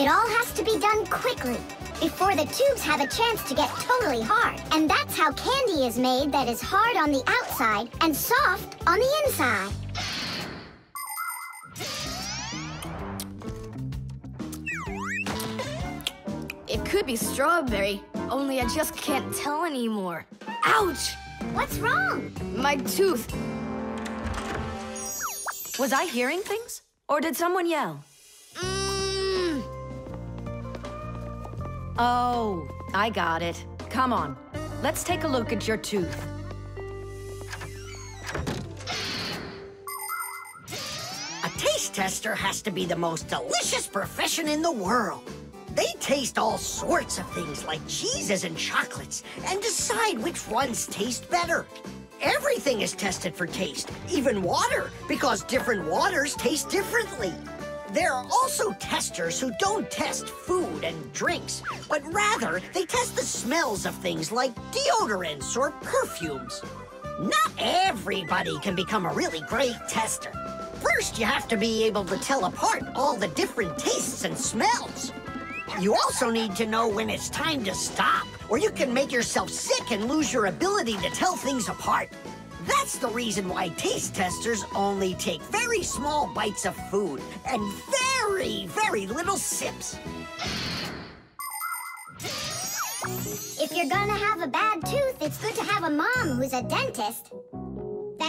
It all has to be done quickly before the tubes have a chance to get totally hard. And that's how candy is made that is hard on the outside and soft on the inside. It could be strawberry, only I just can't tell anymore. Ouch! What's wrong? My tooth. Was I hearing things? Or did someone yell? Mmm. Oh, I got it. Come on. Let's take a look at your tooth. Taste tester has to be the most delicious profession in the world. They taste all sorts of things like cheeses and chocolates and decide which ones taste better. Everything is tested for taste, even water, because different waters taste differently. There are also testers who don't test food and drinks, but rather they test the smells of things like deodorants or perfumes. Not everybody can become a really great tester. First, you have to be able to tell apart all the different tastes and smells. You also need to know when it's time to stop, or you can make yourself sick and lose your ability to tell things apart. That's the reason why taste testers only take very small bites of food and very, very little sips. If you're gonna have a bad tooth, it's good to have a mom who's a dentist.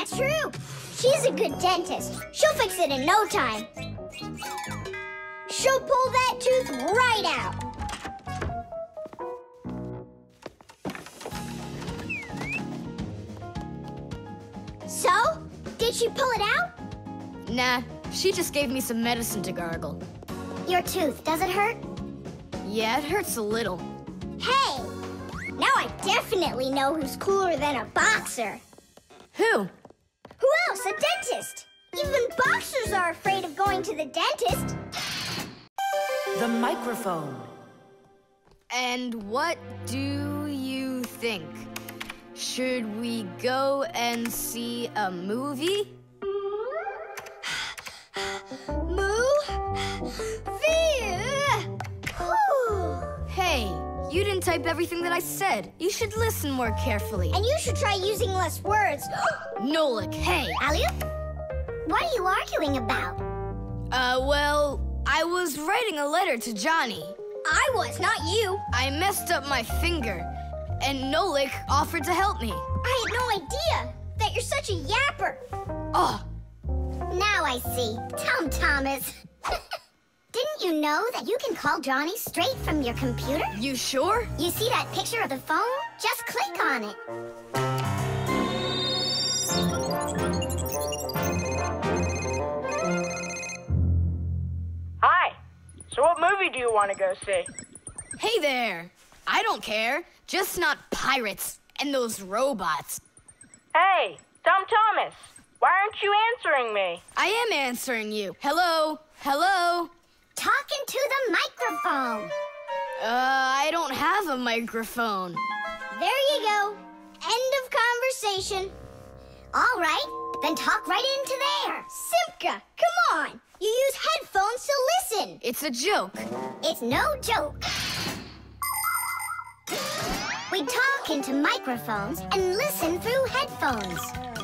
That's true. She's a good dentist. She'll fix it in no time. She'll pull that tooth right out. So, did she pull it out? Nah, she just gave me some medicine to gargle. Your tooth, does it hurt? Yeah, it hurts a little. Hey! Now I definitely know who's cooler than a boxer. Who? Who else? A dentist! Even boxers are afraid of going to the dentist. The microphone. And what do you think? Should we go and see a movie? Moo? You didn't type everything that I said. You should listen more carefully. And you should try using less words. <gasps> Nolik, hey. Alley-oop? What are you arguing about? Uh, well, I was writing a letter to Johnny. I was, not you. I messed up my finger, and Nolik offered to help me. I had no idea that you're such a yapper. Oh, Now I see. Tom Thomas. <laughs> Didn't you know that you can call Johnny straight from your computer? you sure? You see that picture of the phone? Just click on it. Hi. So what movie do you want to go see? Hey there. I don't care. Just not pirates and those robots. Hey, Tom Thomas. Why aren't you answering me? I am answering you. Hello? Hello? Talking to the microphone. Uh, I don't have a microphone. There you go. End of conversation. All right, then talk right into there. Simka, come on. You use headphones to listen. It's a joke. It's no joke. We talk into microphones and listen through headphones.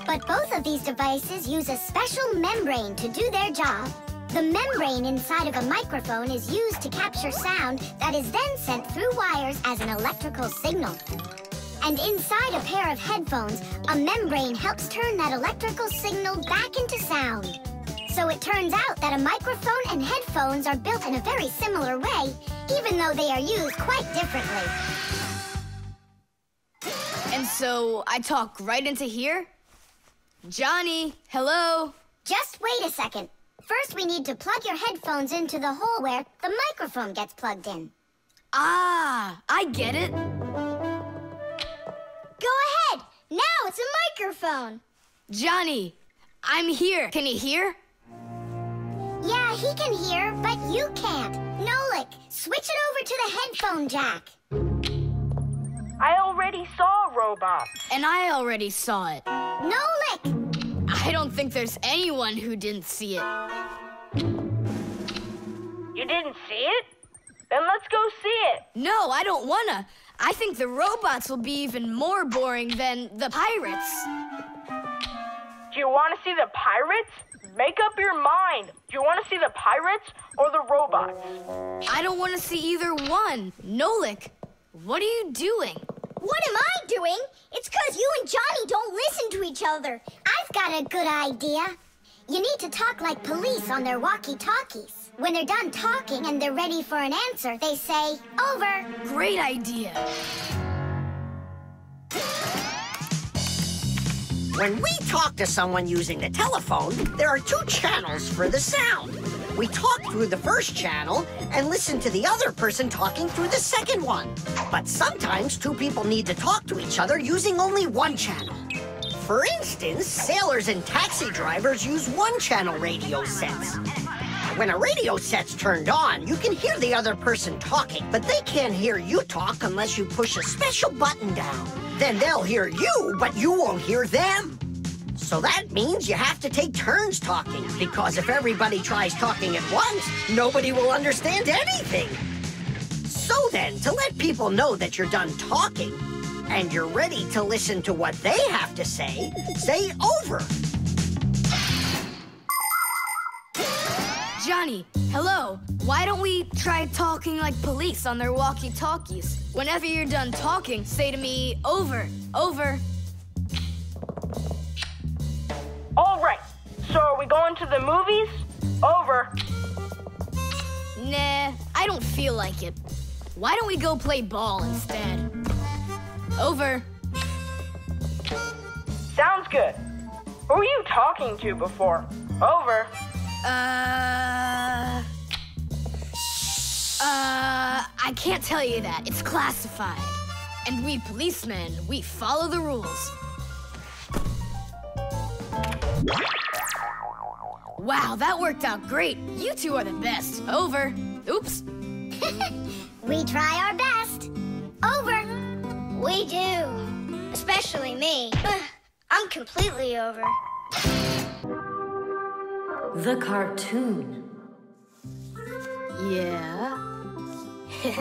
But both of these devices use a special membrane to do their job. The membrane inside of a microphone is used to capture sound that is then sent through wires as an electrical signal. And inside a pair of headphones, a membrane helps turn that electrical signal back into sound. So it turns out that a microphone and headphones are built in a very similar way, even though they are used quite differently. And so I talk right into here? Johnny, hello? Just wait a second. First, we need to plug your headphones into the hole where the microphone gets plugged in. Ah, I get it. Go ahead! Now it's a microphone! Johnny, I'm here. Can you hear? Yeah, he can hear, but you can't. Nolik, switch it over to the headphone jack. I already saw a robot. And I already saw it. Nolik! I don't think there's anyone who didn't see it. You didn't see it? Then let's go see it. No, I don't wanna. I think the robots will be even more boring than the pirates. Do you want to see the pirates? Make up your mind. Do you want to see the pirates or the robots? I don't want to see either one. Nolik, what are you doing? What am I doing? It's because you and Johnny don't listen to each other. I've got a good idea. You need to talk like police on their walkie-talkies. When they're done talking and they're ready for an answer, they say, over. Great idea. When we talk to someone using the telephone, there are two channels for the sound. We talk through the first channel and listen to the other person talking through the second one. But sometimes two people need to talk to each other using only one channel. For instance, sailors and taxi drivers use one channel radio sets. When a radio set's turned on, you can hear the other person talking, but they can't hear you talk unless you push a special button down. Then they'll hear you, but you won't hear them. So that means you have to take turns talking, because if everybody tries talking at once, nobody will understand anything. So then, to let people know that you're done talking and you're ready to listen to what they have to say, say over. Johnny, hello. Why don't we try talking like police on their walkie-talkies? Whenever you're done talking, say to me, over, over. All right. So are we going to the movies? Over. Nah, I don't feel like it. Why don't we go play ball instead? Over. Sounds good. Who were you talking to before? Over. Uh. Uh, I can't tell you that. It's classified. And we policemen, we follow the rules. Wow, that worked out great. You two are the best. Over. Oops. <laughs> We try our best. Over. We do. Especially me. I'm completely over. The cartoon. Yeah. <laughs>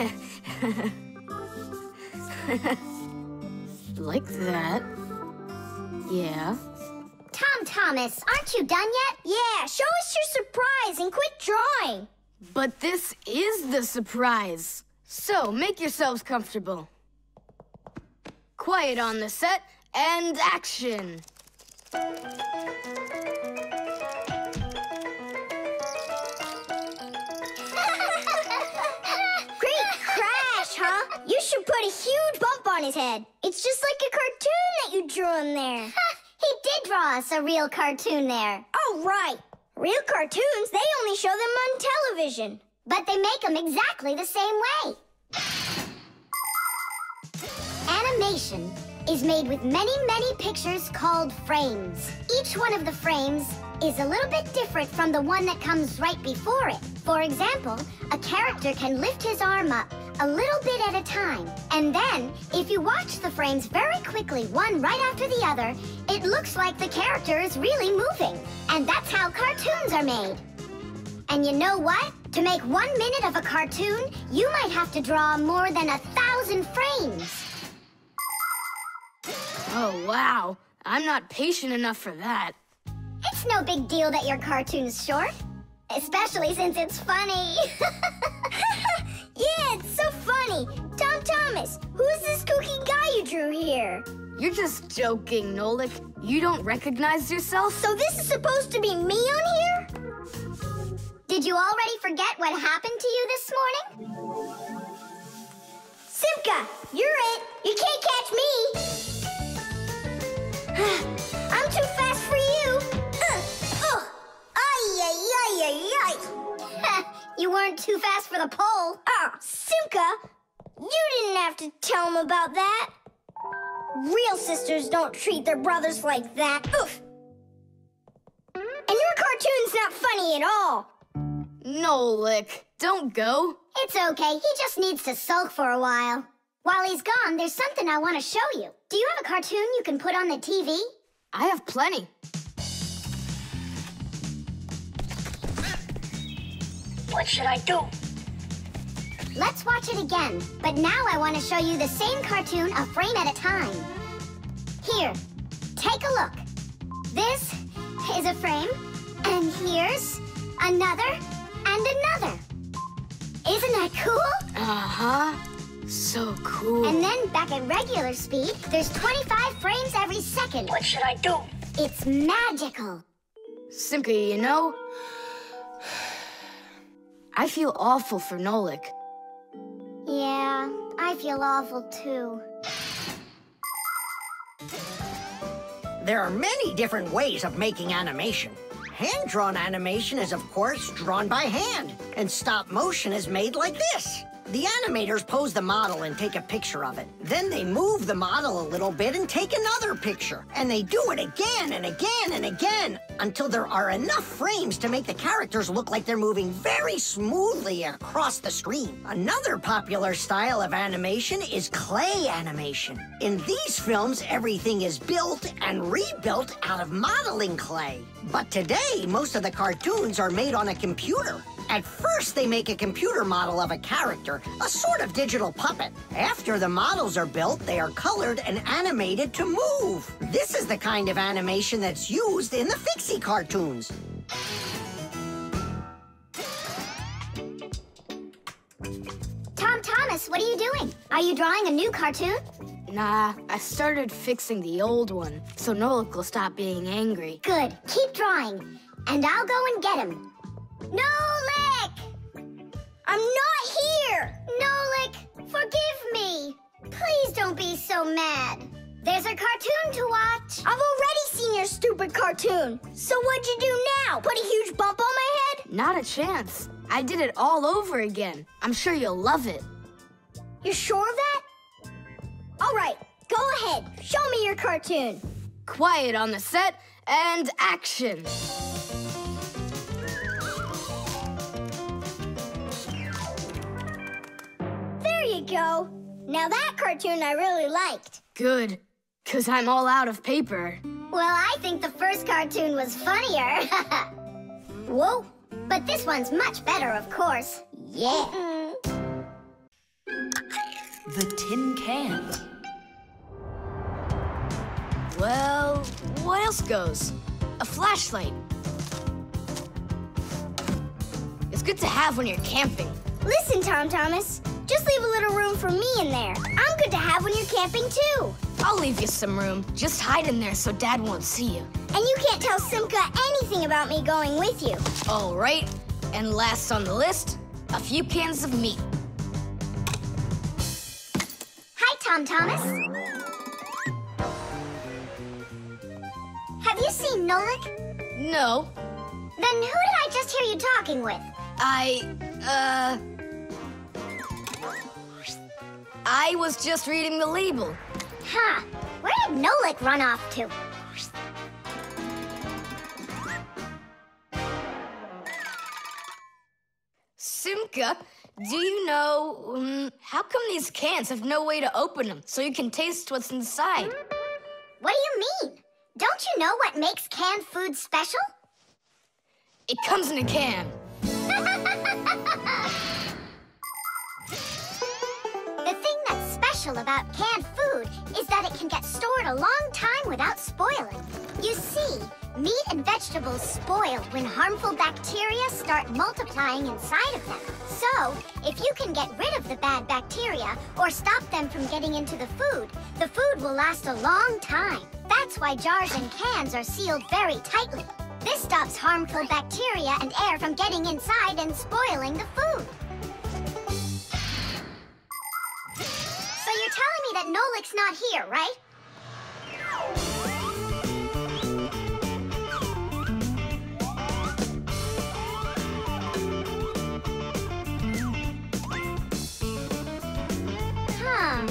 like that. Yeah. Tom Thomas, aren't you done yet? Yeah, show us your surprise and quit drawing. But this is the surprise. So make yourselves comfortable. Quiet on the set and action. Great crash, huh? You should put a huge bump on his head. It's just like a cartoon that you drew in there. <laughs> he did draw us a real cartoon there. Oh, right. Real cartoons, they only show them on television. But they make them exactly the same way. Animation is made with many, many pictures called frames. Each one of the frames is a little bit different from the one that comes right before it. For example, a character can lift his arm up a little bit at a time. And then, if you watch the frames very quickly, one right after the other, it looks like the character is really moving. And that's how cartoons are made. And you know what? To make one minute of a cartoon, you might have to draw more than a thousand frames. Oh, wow. I'm not patient enough for that. It's no big deal that your cartoon's short, especially since it's funny. <laughs> Yeah, it's so funny. Tom Thomas, who's this kooky guy you drew here? You're just joking, Nolik. You don't recognize yourself? So this is supposed to be me on here? Did you already forget what happened to you this morning? Simka, you're it. You can't catch me. <sighs> I'm too fast for you. <laughs> you weren't too fast for the pole. Ah, Simka, you didn't have to tell him about that. Real sisters don't treat their brothers like that. Oof. And your cartoon's not funny at all. Nolik, don't go. It's okay. He just needs to sulk for a while. While he's gone, there's something I want to show you. Do you have a cartoon you can put on the TV? I have plenty. What should I do? Let's watch it again. But now I want to show you the same cartoon a frame at a time. Here, take a look. This is a frame, and here's another and another. Isn't that cool? Uh-huh. So cool. And then back at regular speed, there's 25 frames every second. What should I do? It's magical. Simka, you know, I feel awful for Nolik. Yeah, I feel awful too. There are many different ways of making animation. Hand-drawn animation is, of course, drawn by hand, and stop motion is made like this. The animators pose the model and take a picture of it. Then they move the model a little bit and take another picture. And they do it again and again and again until there are enough frames to make the characters look like they're moving very smoothly across the screen. Another popular style of animation is clay animation. In these films, everything is built and rebuilt out of modeling clay. But today, most of the cartoons are made on a computer. At first, they make a computer model of a character, a sort of digital puppet. After the models are built, they are colored and animated to move. This is the kind of animation that's used in the Fixie cartoons. Tom Thomas, what are you doing? Are you drawing a new cartoon? Nah, I started fixing the old one, so Nolik will stop being angry. Good. Keep drawing. And I'll go and get him. Nolik! I'm not here! Nolik, forgive me. Please don't be so mad. There's a cartoon to watch. I've already seen your stupid cartoon. So what'd you do now? Put a huge bump on my head? Not a chance. I did it all over again. I'm sure you'll love it. You're sure of that? All right, go ahead. Show me your cartoon. Quiet on the set and action. There you go. Now that cartoon I really liked. Good, because I'm all out of paper. Well, I think the first cartoon was funnier. <laughs> Whoa. But this one's much better, of course. Yeah. <laughs> The tin can. Well, what else goes? A flashlight. It's good to have when you're camping. Listen, Tom Thomas. Just leave a little room for me in there. I'm good to have when you're camping, too. I'll leave you some room. Just hide in there so Dad won't see you. And you can't tell Simka anything about me going with you. All right. And last on the list, a few cans of meat. Hi, Tom Thomas. Have you seen Nolik? No, Then who did I just hear you talking with? I, uh. I was just reading the label. Huh. Where did Nolik run off to? Simka, do you know um, how come these cans have no way to open them so you can taste what's inside? What do you mean? Don't you know what makes canned food special? It comes in a can. <laughs> special about canned food is that it can get stored a long time without spoiling. You see, meat and vegetables spoil when harmful bacteria start multiplying inside of them. So, if you can get rid of the bad bacteria or stop them from getting into the food, the food will last a long time. That's why jars and cans are sealed very tightly. This stops harmful bacteria and air from getting inside and spoiling the food. Not here, right? Huh.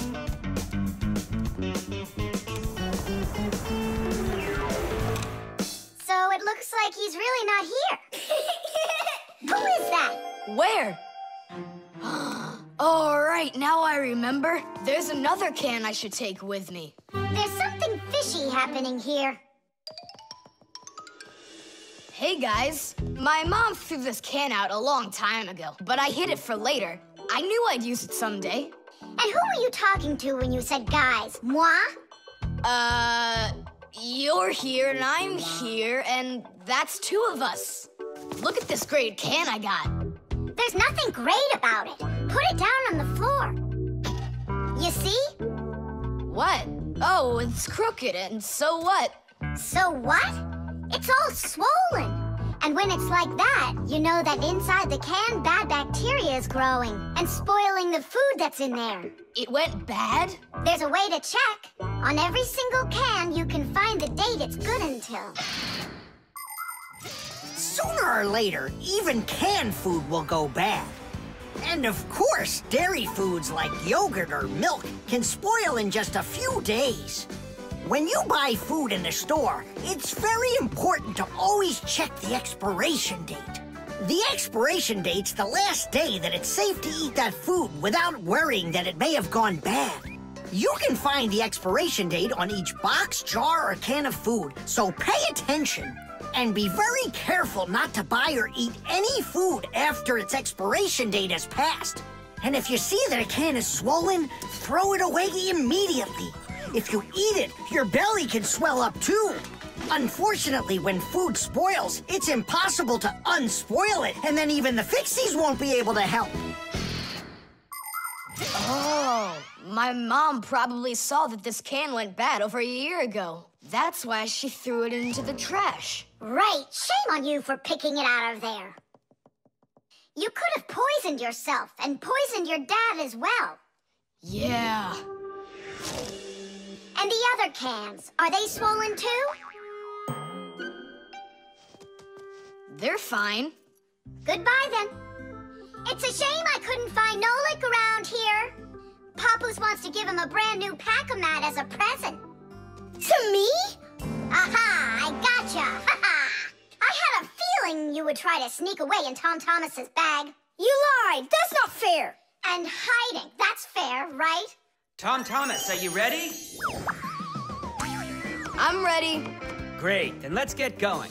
So it looks like he's really not here. <laughs> Who is that? Where? <gasps> All right, now I remember. There's another can I should take with me. There's something fishy happening here. Hey guys, my mom threw this can out a long time ago, but I hid it for later. I knew I'd use it someday. And who were you talking to when you said guys? Moi? Uh, you're here and I'm here, and that's two of us. Look at this great can I got. There's nothing great about it. Put it down on the floor. You see? What? Oh, it's crooked, and so what? So what? It's all swollen. And when it's like that, you know that inside the can, bad bacteria is growing and spoiling the food that's in there. It went bad? There's a way to check. On every single can, you can find the date it's good until. Sooner or later, even canned food will go bad. And of course, dairy foods like yogurt or milk can spoil in just a few days. When you buy food in the store, it's very important to always check the expiration date. The expiration date's the last day that it's safe to eat that food without worrying that it may have gone bad. You can find the expiration date on each box, jar, or can of food, so pay attention. And be very careful not to buy or eat any food after its expiration date has passed. And if you see that a can is swollen, throw it away immediately. If you eat it, your belly can swell up too. Unfortunately, when food spoils, it's impossible to unspoil it, and then even the fixies won't be able to help. Oh, my mom probably saw that this can went bad over a year ago. That's why she threw it into the trash. Right. Shame on you for picking it out of there. You could have poisoned yourself and poisoned your dad as well. Yeah. And the other cans, are they swollen too? They're fine. Goodbye then. It's a shame I couldn't find Nolik around here. Papus wants to give him a brand new Pack-O-Mat as a present. To me? Aha! I gotcha! Ha <laughs> ha! I had a feeling you would try to sneak away in Tom Thomas's bag. You lied. That's not fair. And hiding. That's fair, right? Tom Thomas, are you ready? I'm ready. Great, then let's get going.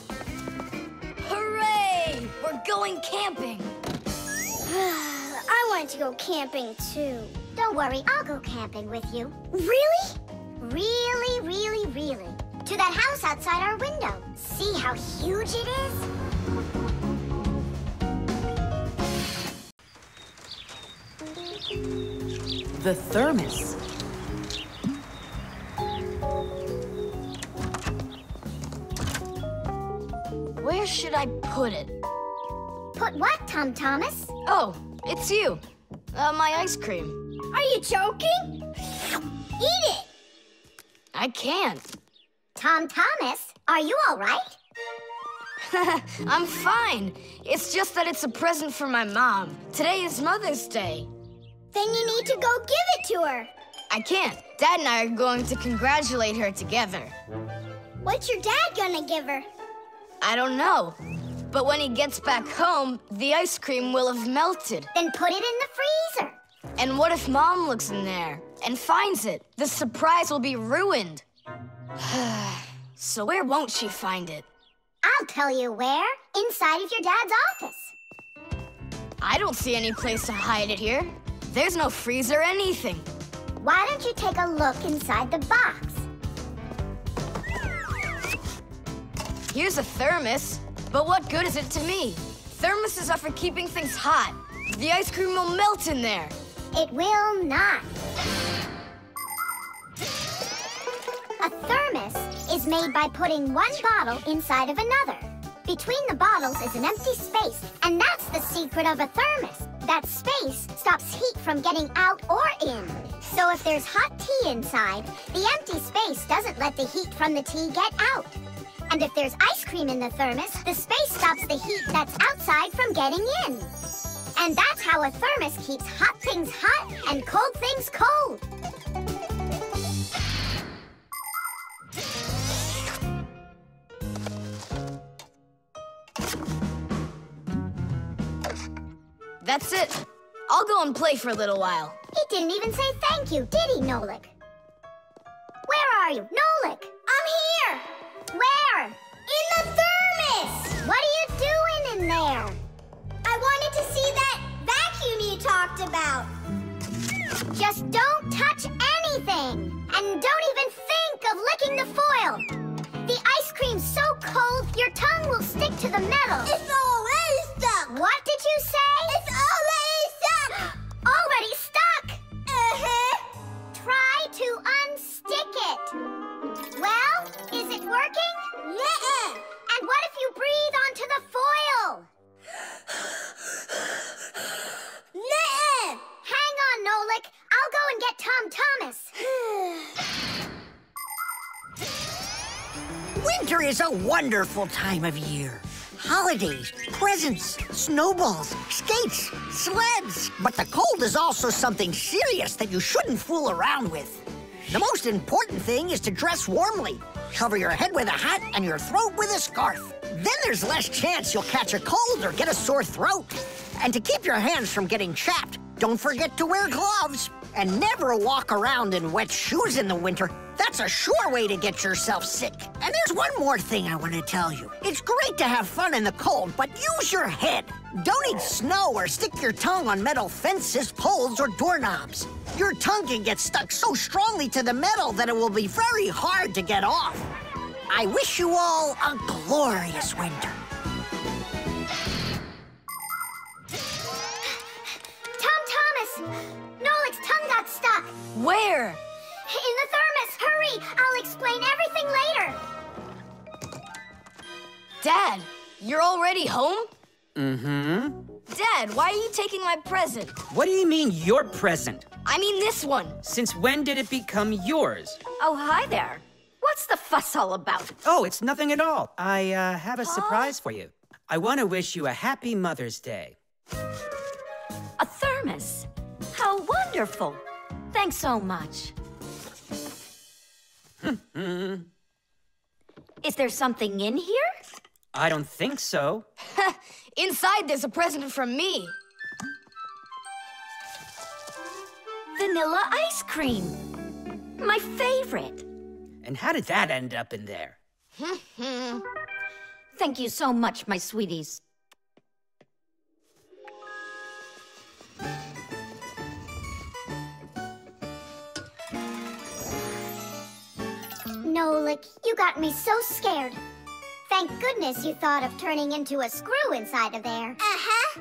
Hooray! We're going camping. <sighs> I want to go camping too. Don't worry, I'll go camping with you. Really? Really, really, really. To that house outside our window. See how huge it is? The thermos. Where should I put it? Put what, Tom Thomas? Oh, it's you. Uh, my ice cream. Are you joking? Eat it. I can't. Tom Thomas, are you all right? <laughs> I'm fine. It's just that it's a present for my mom. Today is Mother's Day. Then you need to go give it to her. I can't. Dad and I are going to congratulate her together. What's your dad gonna give her? I don't know. But when he gets back home, the ice cream will have melted. Then put it in the freezer. And what if Mom looks in there and finds it? The surprise will be ruined. <sighs> so where won't she find it? I'll tell you where. Inside of your dad's office. I don't see any place to hide it here. There's no freezer or anything. Why don't you take a look inside the box? Here's a thermos, but what good is it to me? Thermoses are for keeping things hot. The ice cream will melt in there. It will not. A thermos is made by putting one bottle inside of another. Between the bottles is an empty space, and that's the secret of a thermos. That space stops heat from getting out or in. So if there's hot tea inside, the empty space doesn't let the heat from the tea get out. And if there's ice cream in the thermos, the space stops the heat that's outside from getting in. And that's how a thermos keeps hot things hot and cold things cold. That's it. I'll go and play for a little while. He didn't even say thank you, did he, Nolik? Where are you? Nolik! I'm here. Where? In the thermos. What are you doing in there? I wanted to see that vacuum you talked about. Just don't touch anything! And don't even think of licking the foil! The ice cream's so cold, your tongue will stick to the metal. It's stuck. What did you say? It's already stuck. Already stuck! Uh-huh. Try to unstick it. Well, is it working? Nuh-uh. And what if you breathe onto the foil? Hang on, Nolik. I'll go and get Tom Thomas. Winter is a wonderful time of year. Holidays, presents, snowballs, skates, sleds. But the cold is also something serious that you shouldn't fool around with. The most important thing is to dress warmly. Cover your head with a hat and your throat with a scarf. Then there's less chance you'll catch a cold or get a sore throat. And to keep your hands from getting chapped, don't forget to wear gloves. And never walk around in wet shoes in the winter. That's a sure way to get yourself sick. And there's one more thing I want to tell you. It's great to have fun in the cold, but use your head. Don't eat snow or stick your tongue on metal fences, poles, or doorknobs. Your tongue can get stuck so strongly to the metal that it will be very hard to get off. I wish you all a glorious winter. Tom Thomas! Nolik's tongue got stuck. Where? In the thermos! Hurry! I'll explain everything later. Dad, you're already home? Mm-hmm. Dad, why are you taking my present? What do you mean, your present? I mean this one. Since when did it become yours? Oh, hi there. What's the fuss all about? Oh, it's nothing at all. I uh, have a surprise for you. I want to wish you a happy Mother's Day. A thermos. How wonderful. Thanks so much. <laughs> Is there something in here? I don't think so. <laughs> Inside there's a present from me. Vanilla ice cream. My favorite. And how did that end up in there? <laughs> Thank you so much, my sweeties. Nolik, you got me so scared. Thank goodness you thought of turning into a screw inside of there. Uh-huh.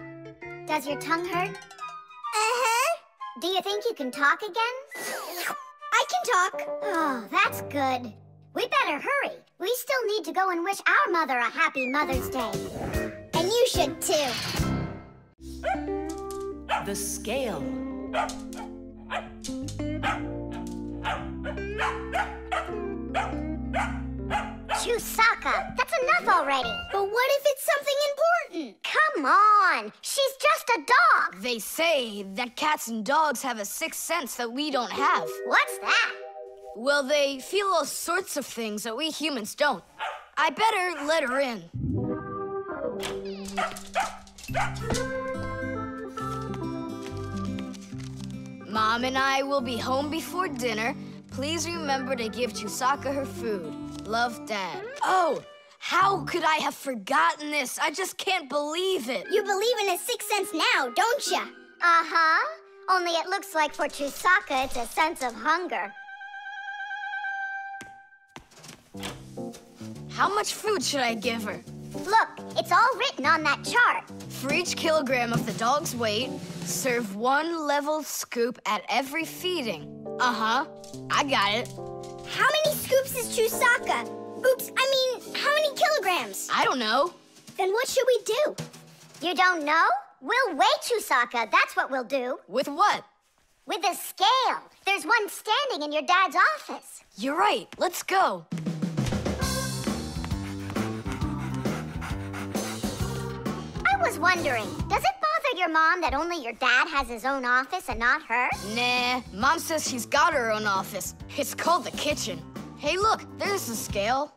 Does your tongue hurt? Uh-huh. Do you think you can talk again? I can talk. Oh, that's good. We better hurry. We still need to go and wish our mother a happy Mother's Day. And you should too. The scale. Enough already. But what if it's something important? Come on, she's just a dog. They say that cats and dogs have a sixth sense that we don't have. What's that? Well, they feel all sorts of things that we humans don't. I better let her in. Mom and I will be home before dinner. Please remember to give Chusaka her food. Love, Dad. Oh, how could I have forgotten this? I just can't believe it. You believe in a sixth sense now, don't you? Uh-huh. Only it looks like for Chusaka it's a sense of hunger. How much food should I give her? Look, it's all written on that chart. For each kilogram of the dog's weight, serve one level scoop at every feeding. Uh-huh. I got it. How many scoops is Chusaka? Oops, I mean, how many kilograms? I don't know. Then what should we do? You don't know? We'll weigh Chusaka, that's what we'll do. With what? With a scale. There's one standing in your dad's office. You're right. Let's go. I was wondering, does it bother your mom that only your dad has his own office and not her? Nah, Mom says she's got her own office. It's called the kitchen. Hey, look, there's a scale.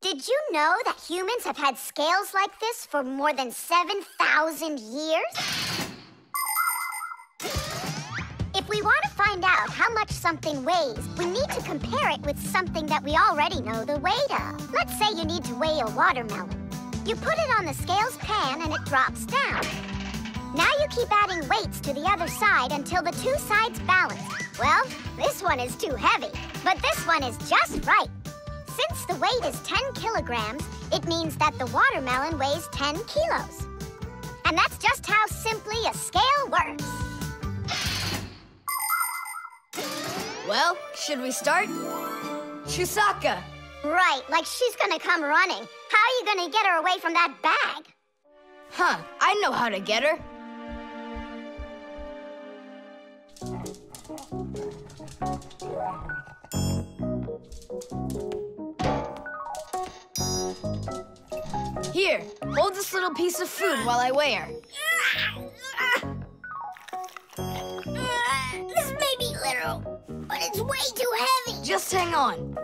Did you know that humans have had scales like this for more than 7,000 years? If we want to find out how much something weighs, we need to compare it with something that we already know the weight of. Let's say you need to weigh a watermelon. You put it on the scales pan and it drops down. Now you keep adding weights to the other side until the two sides balance. Well, this one is too heavy, but this one is just right. Since the weight is 10 kilograms, it means that the watermelon weighs 10 kilos. And that's just how simply a scale works. Well, should we start? Chusaka. Right, like she's gonna come running. How are you gonna get her away from that bag? Huh, I know how to get her. Here, Hold this little piece of food while I weigh her. This may be literal, but it's way too heavy. Just hang on.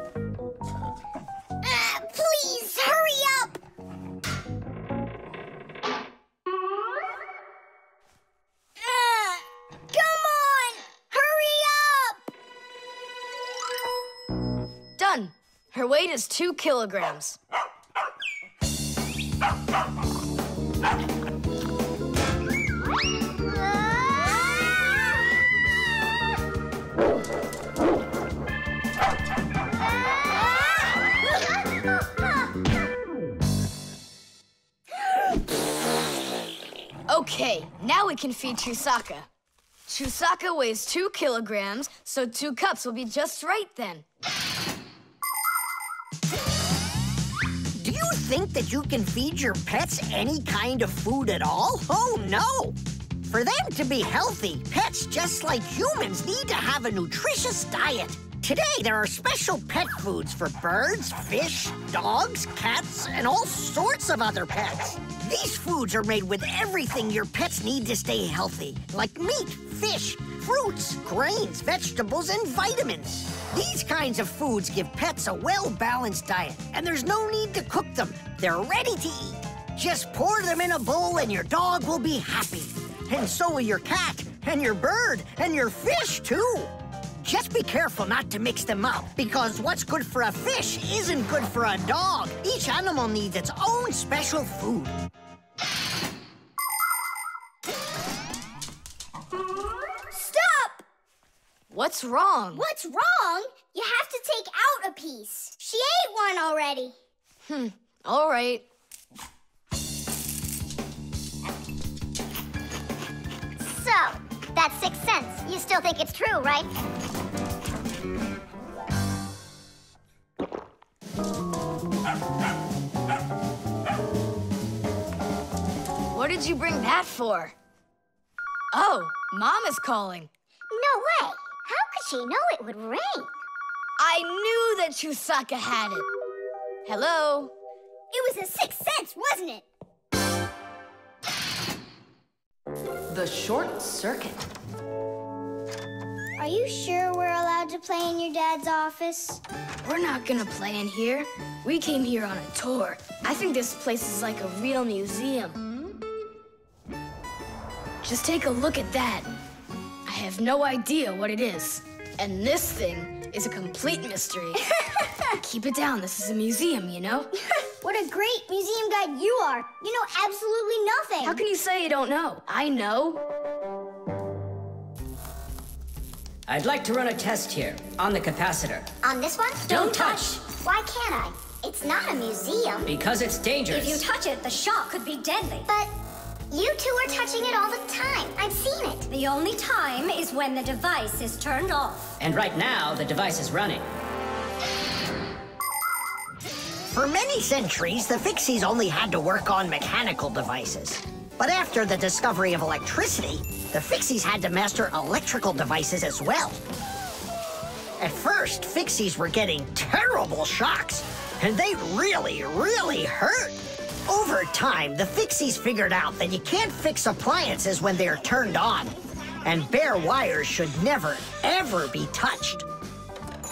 Ah, please, hurry up! Ah, come on! Hurry up! Done. Her weight is two kilograms. Okay, now we can feed Chusaka. Chusaka weighs two kilograms, so two cups will be just right then. Think that you can feed your pets any kind of food at all? Oh, no! For them to be healthy, pets just like humans need to have a nutritious diet. Today, there are special pet foods for birds, fish, dogs, cats, and all sorts of other pets. These foods are made with everything your pets need to stay healthy, like meat, fish, fruits, grains, vegetables, and vitamins. These kinds of foods give pets a well-balanced diet, and there's no need to cook them. They're ready to eat. Just pour them in a bowl and your dog will be happy. And so will your cat, and your bird, and your fish, too. Just be careful not to mix them up, because what's good for a fish isn't good for a dog. Each animal needs its own special food. What's wrong? What's wrong? You have to take out a piece. She ate one already. Hmm, all right. So, that's six cents. You still think it's true, right? What did you bring that for? Oh, Mom is calling. No way. How could she know it would rain? I knew that Chusaka had it. Hello? It was a sixth sense, wasn't it? The short circuit. Are you sure we're allowed to play in your dad's office? We're not gonna play in here. We came here on a tour. I think this place is like a real museum. Just take a look at that. I have no idea what it is. And this thing is a complete mystery. <laughs> Keep it down. This is a museum, you know? <laughs> What a great museum guide you are. You know absolutely nothing. How can you say you don't know? I know. I'd like to run a test here on the capacitor On this one? Don't touch. Why can't I? It's not a museum. because it's dangerous. If you touch it, the shock could be deadly. But you two are touching it all the time. I've seen it. The only time is when the device is turned off. And right now, the device is running. For many centuries, the Fixies only had to work on mechanical devices. But after the discovery of electricity, the Fixies had to master electrical devices as well. At first, Fixies were getting terrible shocks, and they really, really hurt. Over time, the Fixies figured out that you can't fix appliances when they are turned on, and bare wires should never, ever be touched.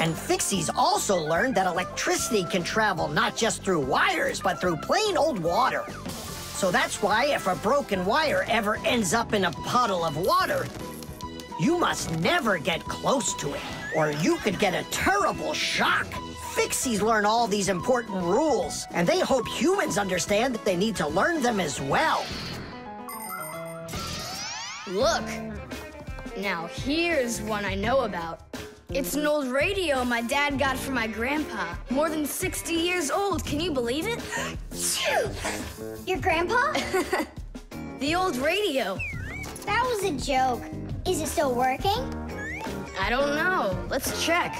And Fixies also learned that electricity can travel not just through wires, but through plain old water. So that's why if a broken wire ever ends up in a puddle of water, you must never get close to it, or you could get a terrible shock. Fixies learn all these important rules, and they hope humans understand that they need to learn them as well. Look. Now here's one I know about. It's an old radio my dad got from my grandpa. More than 60 years old. Can you believe it? Your grandpa? <laughs> The old radio. That was a joke. Is it still working? I don't know. Let's check.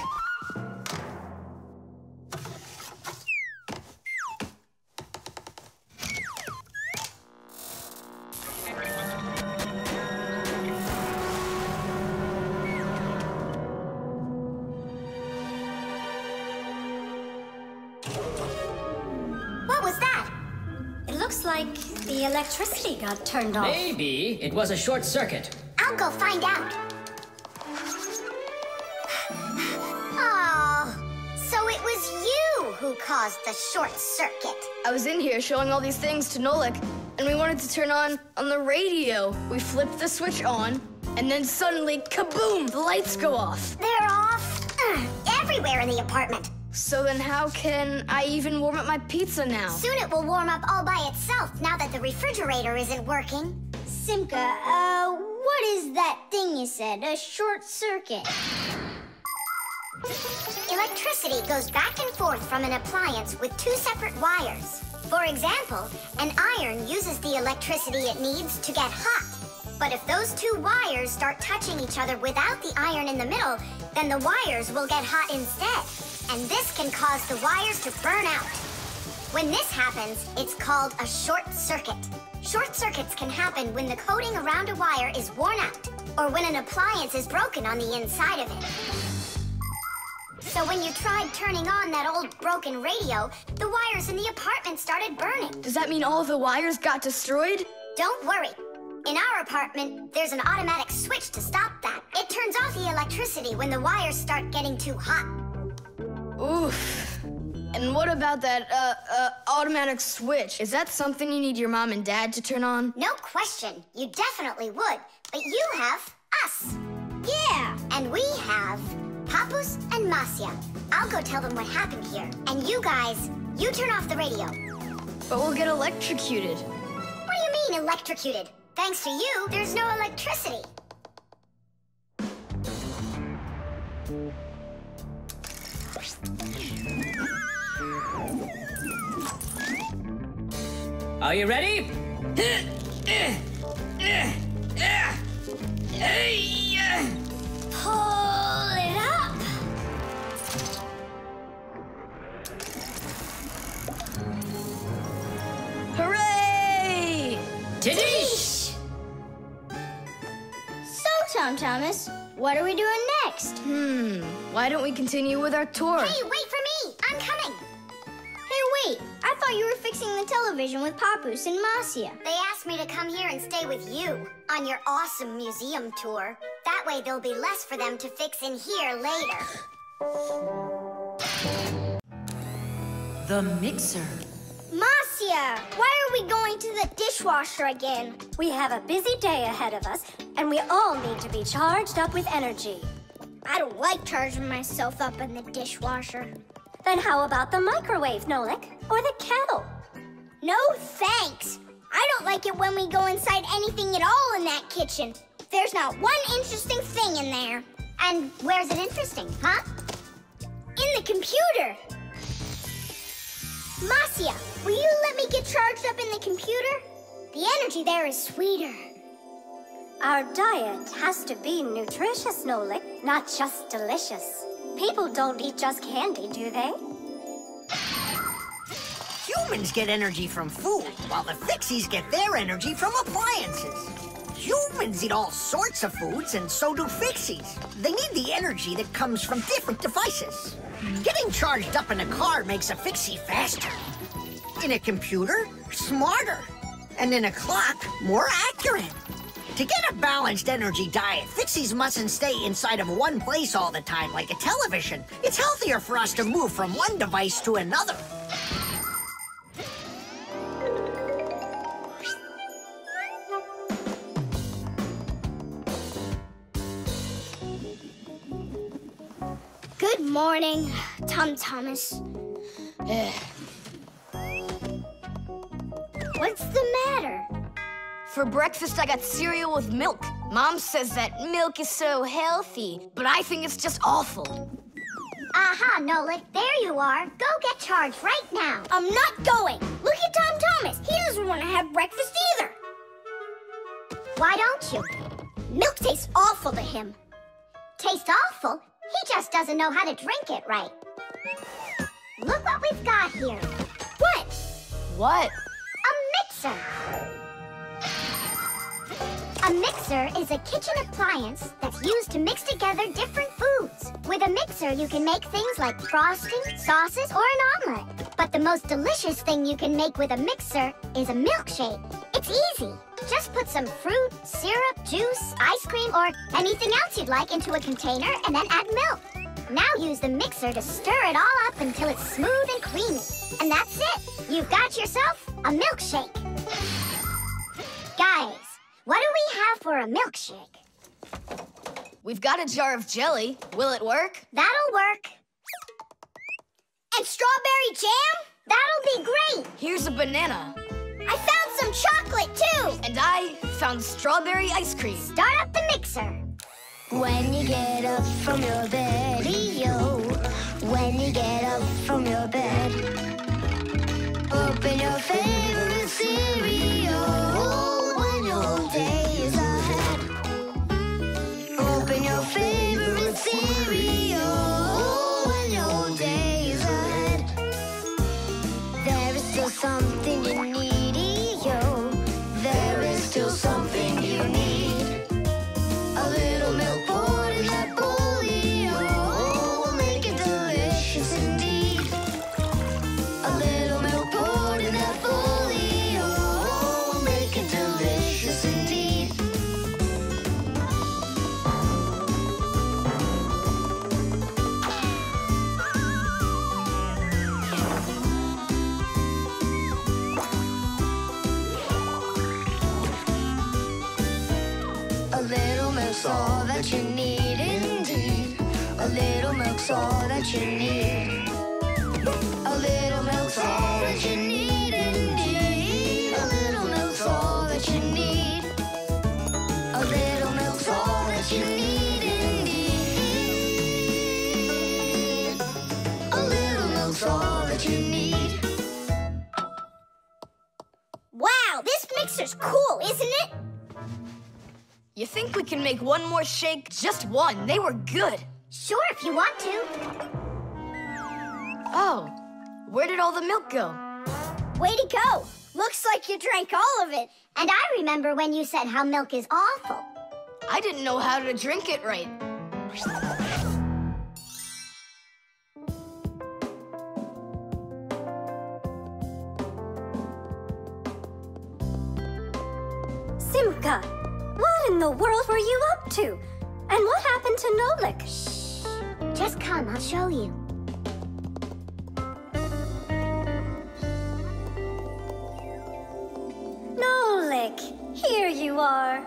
Like like the electricity got turned off. Maybe it was a short circuit. I'll go find out. Oh, so it was you who caused the short circuit. I was in here showing all these things to Nolik, and we wanted to turn on on the radio. We flipped the switch on, and then suddenly, kaboom! The lights go off. They're off ugh, everywhere in the apartment. So then, how can I even warm up my pizza now? Soon it will warm up all by itself now that the refrigerator isn't working. Simka, uh, what is that thing you said? A short circuit. Electricity goes back and forth from an appliance with two separate wires. For example, an iron uses the electricity it needs to get hot. But if those two wires start touching each other without the iron in the middle, then the wires will get hot instead. And this can cause the wires to burn out. When this happens, it's called a short circuit. Short circuits can happen when the coating around a wire is worn out, or when an appliance is broken on the inside of it. So when you tried turning on that old broken radio, the wires in the apartment started burning. Does that mean all the wires got destroyed? Don't worry. In our apartment, there's an automatic switch to stop that. It turns off the electricity when the wires start getting too hot. Oof. And what about that, uh, uh, automatic switch? Is that something you need your mom and dad to turn on? No question. You definitely would. But you have us. Yeah. And we have Papus and Masiya. I'll go tell them what happened here. And you guys, you turn off the radio. But we'll get electrocuted. What do you mean electrocuted? Thanks to you, there's no electricity. Are you ready? Pull it up. Hooray! Tadish! Tom Thomas, what are we doing next? Hmm, why don't we continue with our tour? Hey, wait for me! I'm coming! Hey, wait! I thought you were fixing the television with Papus and Masiya. They asked me to come here and stay with you on your awesome museum tour. That way there'll be less for them to fix in here later. The mixer. Masiya, why are we going to the dishwasher again? We have a busy day ahead of us, and we all need to be charged up with energy. I don't like charging myself up in the dishwasher. Then how about the microwave, Nolik? Or the kettle? No thanks. I don't like it when we go inside anything at all in that kitchen. There's not one interesting thing in there. And where's it interesting, huh? In the computer. Masiya, will you let me get charged up in the computer? The energy there is sweeter. Our diet has to be nutritious, Nolik, not just delicious. People don't eat just candy, do they? Humans get energy from food, while the Fixies get their energy from appliances. Humans eat all sorts of foods, and so do Fixies. They need the energy that comes from different devices. Getting charged up in a car makes a Fixie faster. In a computer, smarter. And in a clock, more accurate. To get a balanced energy diet, Fixies mustn't stay inside of one place all the time like a television. It's healthier for us to move from one device to another. Good morning, Tom Thomas. <sighs> What's the matter? For breakfast, I got cereal with milk. Mom says that milk is so healthy, but I think it's just awful. Aha, Nolik, there you are. Go get charged right now. I'm not going. Look at Tom Thomas. He doesn't want to have breakfast either. Why don't you? Milk tastes awful to him. Tastes awful? He just doesn't know how to drink it right. Look what we've got here. What? What? A mixer. A mixer is a kitchen appliance that's used to mix together different foods. With a mixer, you can make things like frosting, sauces, or an omelet. But The most delicious thing you can make with a mixer is a milkshake. It's easy. Just put some fruit, syrup, juice, ice cream, or anything else you'd like into a container and then add milk. Now use the mixer to stir it all up until it's smooth and creamy. And that's it. You've got yourself a milkshake. Guys, what do we have for a milkshake? We've got a jar of jelly. Will it work? That'll work. And strawberry jam? That'll be great. Here's a banana. I found some chocolate too. And I found strawberry ice cream. Start up the mixer. When you get up from your bed, yo. When you get up from your bed, open your favorite cereal. When your day is ahead, open your favorite cereal. When your day is ahead, there is still something all that you need indeed. A little milk's all that you need. A little milk's all that you need indeed. A little milk's all that you need. A little milk's all that you need indeed. A little milk's all that you need. Wow, this mixer's cool, isn't it? You think we can make one more shake? Just one. They were good. Sure, if you want to. Oh, where did all the milk go? Way to go. Looks like you drank all of it. And I remember when you said how milk is awful. I didn't know how to drink it right. Simka, what in the world were you up to? And what happened to Nolik? Shh. Just come, I'll show you. Nolik, here you are.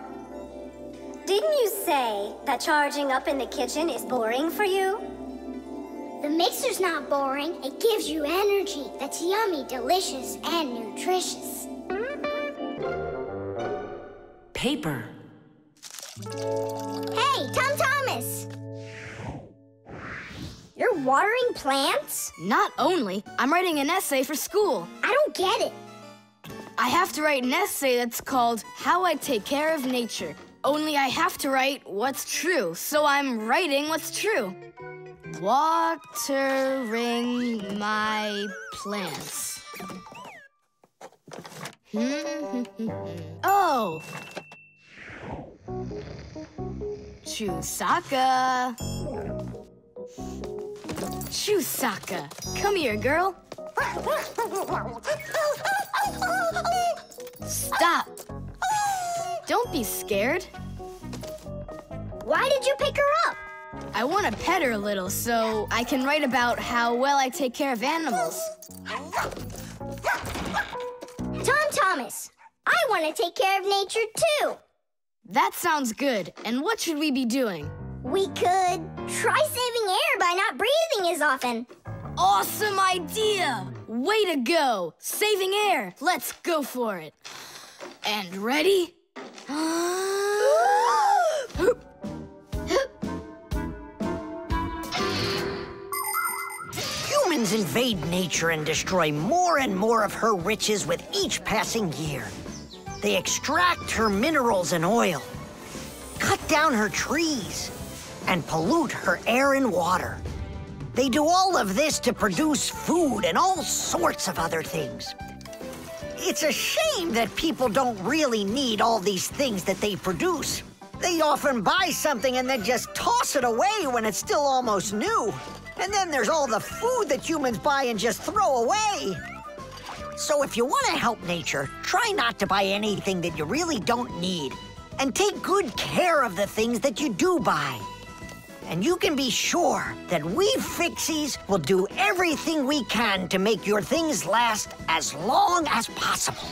Didn't you say that charging up in the kitchen is boring for you? The mixer's not boring. It gives you energy that's yummy, delicious, and nutritious. Paper. Hey, Tom Thomas! You're watering plants? Not only, I'm writing an essay for school. I don't get it. I have to write an essay that's called How I Take Care of Nature. Only I have to write what's true, so I'm writing what's true. Watering my plants. <laughs> oh! Chusaka. Chusaka, come here, girl. Stop. Don't be scared. Why did you pick her up? I want to pet her a little so I can write about how well I take care of animals. Tom Thomas, I want to take care of nature too. That sounds good. And what should we be doing? We could try saving air by not breathing as often. Awesome idea! Way to go! Saving air! Let's go for it. And ready? <gasps> Humans invade nature and destroy more and more of her riches with each passing year. They extract her minerals and oil, cut down her trees, and pollute her air and water. They do all of this to produce food and all sorts of other things. It's a shame that people don't really need all these things that they produce. They often buy something and then just toss it away when it's still almost new. And then there's all the food that humans buy and just throw away. So if you want to help nature, try not to buy anything that you really don't need. And take good care of the things that you do buy. And you can be sure that we Fixies will do everything we can to make your things last as long as possible.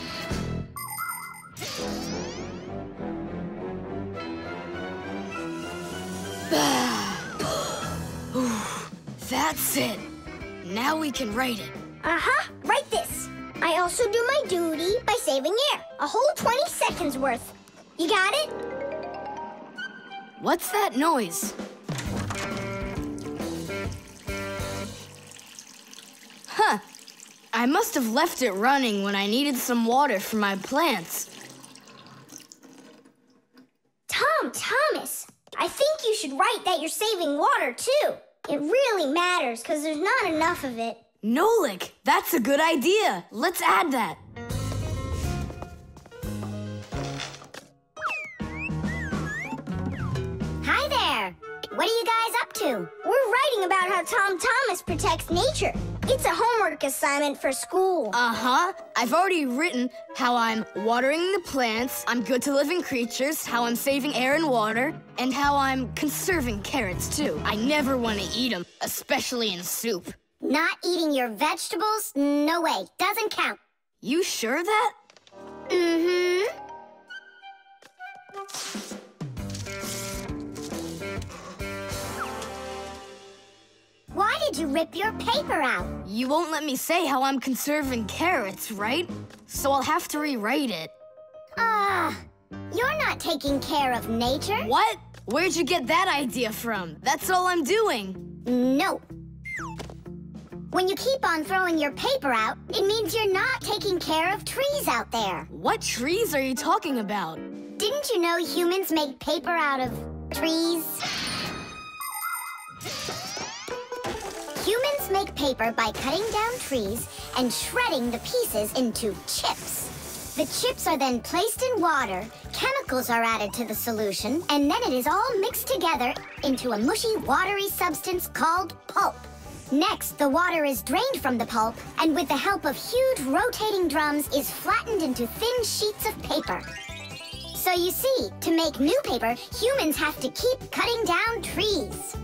<sighs> That's it. Now we can write it. Uh-huh, write this. I also do my duty by saving air. A whole 20 seconds worth. You got it? What's that noise? Huh. I must have left it running when I needed some water for my plants. Tom Thomas, I think you should write that you're saving water too. It really matters because there's not enough of it. Nolik, that's a good idea. Let's add that. Hi there. What are you guys up to? We're writing about how Tom Thomas protects nature. It's a homework assignment for school. Uh-huh. I've already written how I'm watering the plants, I'm good to living creatures, how I'm saving air and water, and how I'm conserving carrots too. I never want to eat them, especially in soup. Not eating your vegetables? No way. Doesn't count. You sure that? Mm-hmm. Why did you rip your paper out? You won't let me say how I'm conserving carrots, right? So I'll have to rewrite it. Ah, you're not taking care of nature. What? Where'd you get that idea from? That's all I'm doing. No. When you keep on throwing your paper out, it means you're not taking care of trees out there. What trees are you talking about? Didn't you know humans make paper out of trees? Humans make paper by cutting down trees and shredding the pieces into chips. The chips are then placed in water, chemicals are added to the solution, and then it is all mixed together into a mushy, watery substance called pulp. Next, the water is drained from the pulp, and with the help of huge rotating drums, is flattened into thin sheets of paper. So you see, to make new paper, humans have to keep cutting down trees.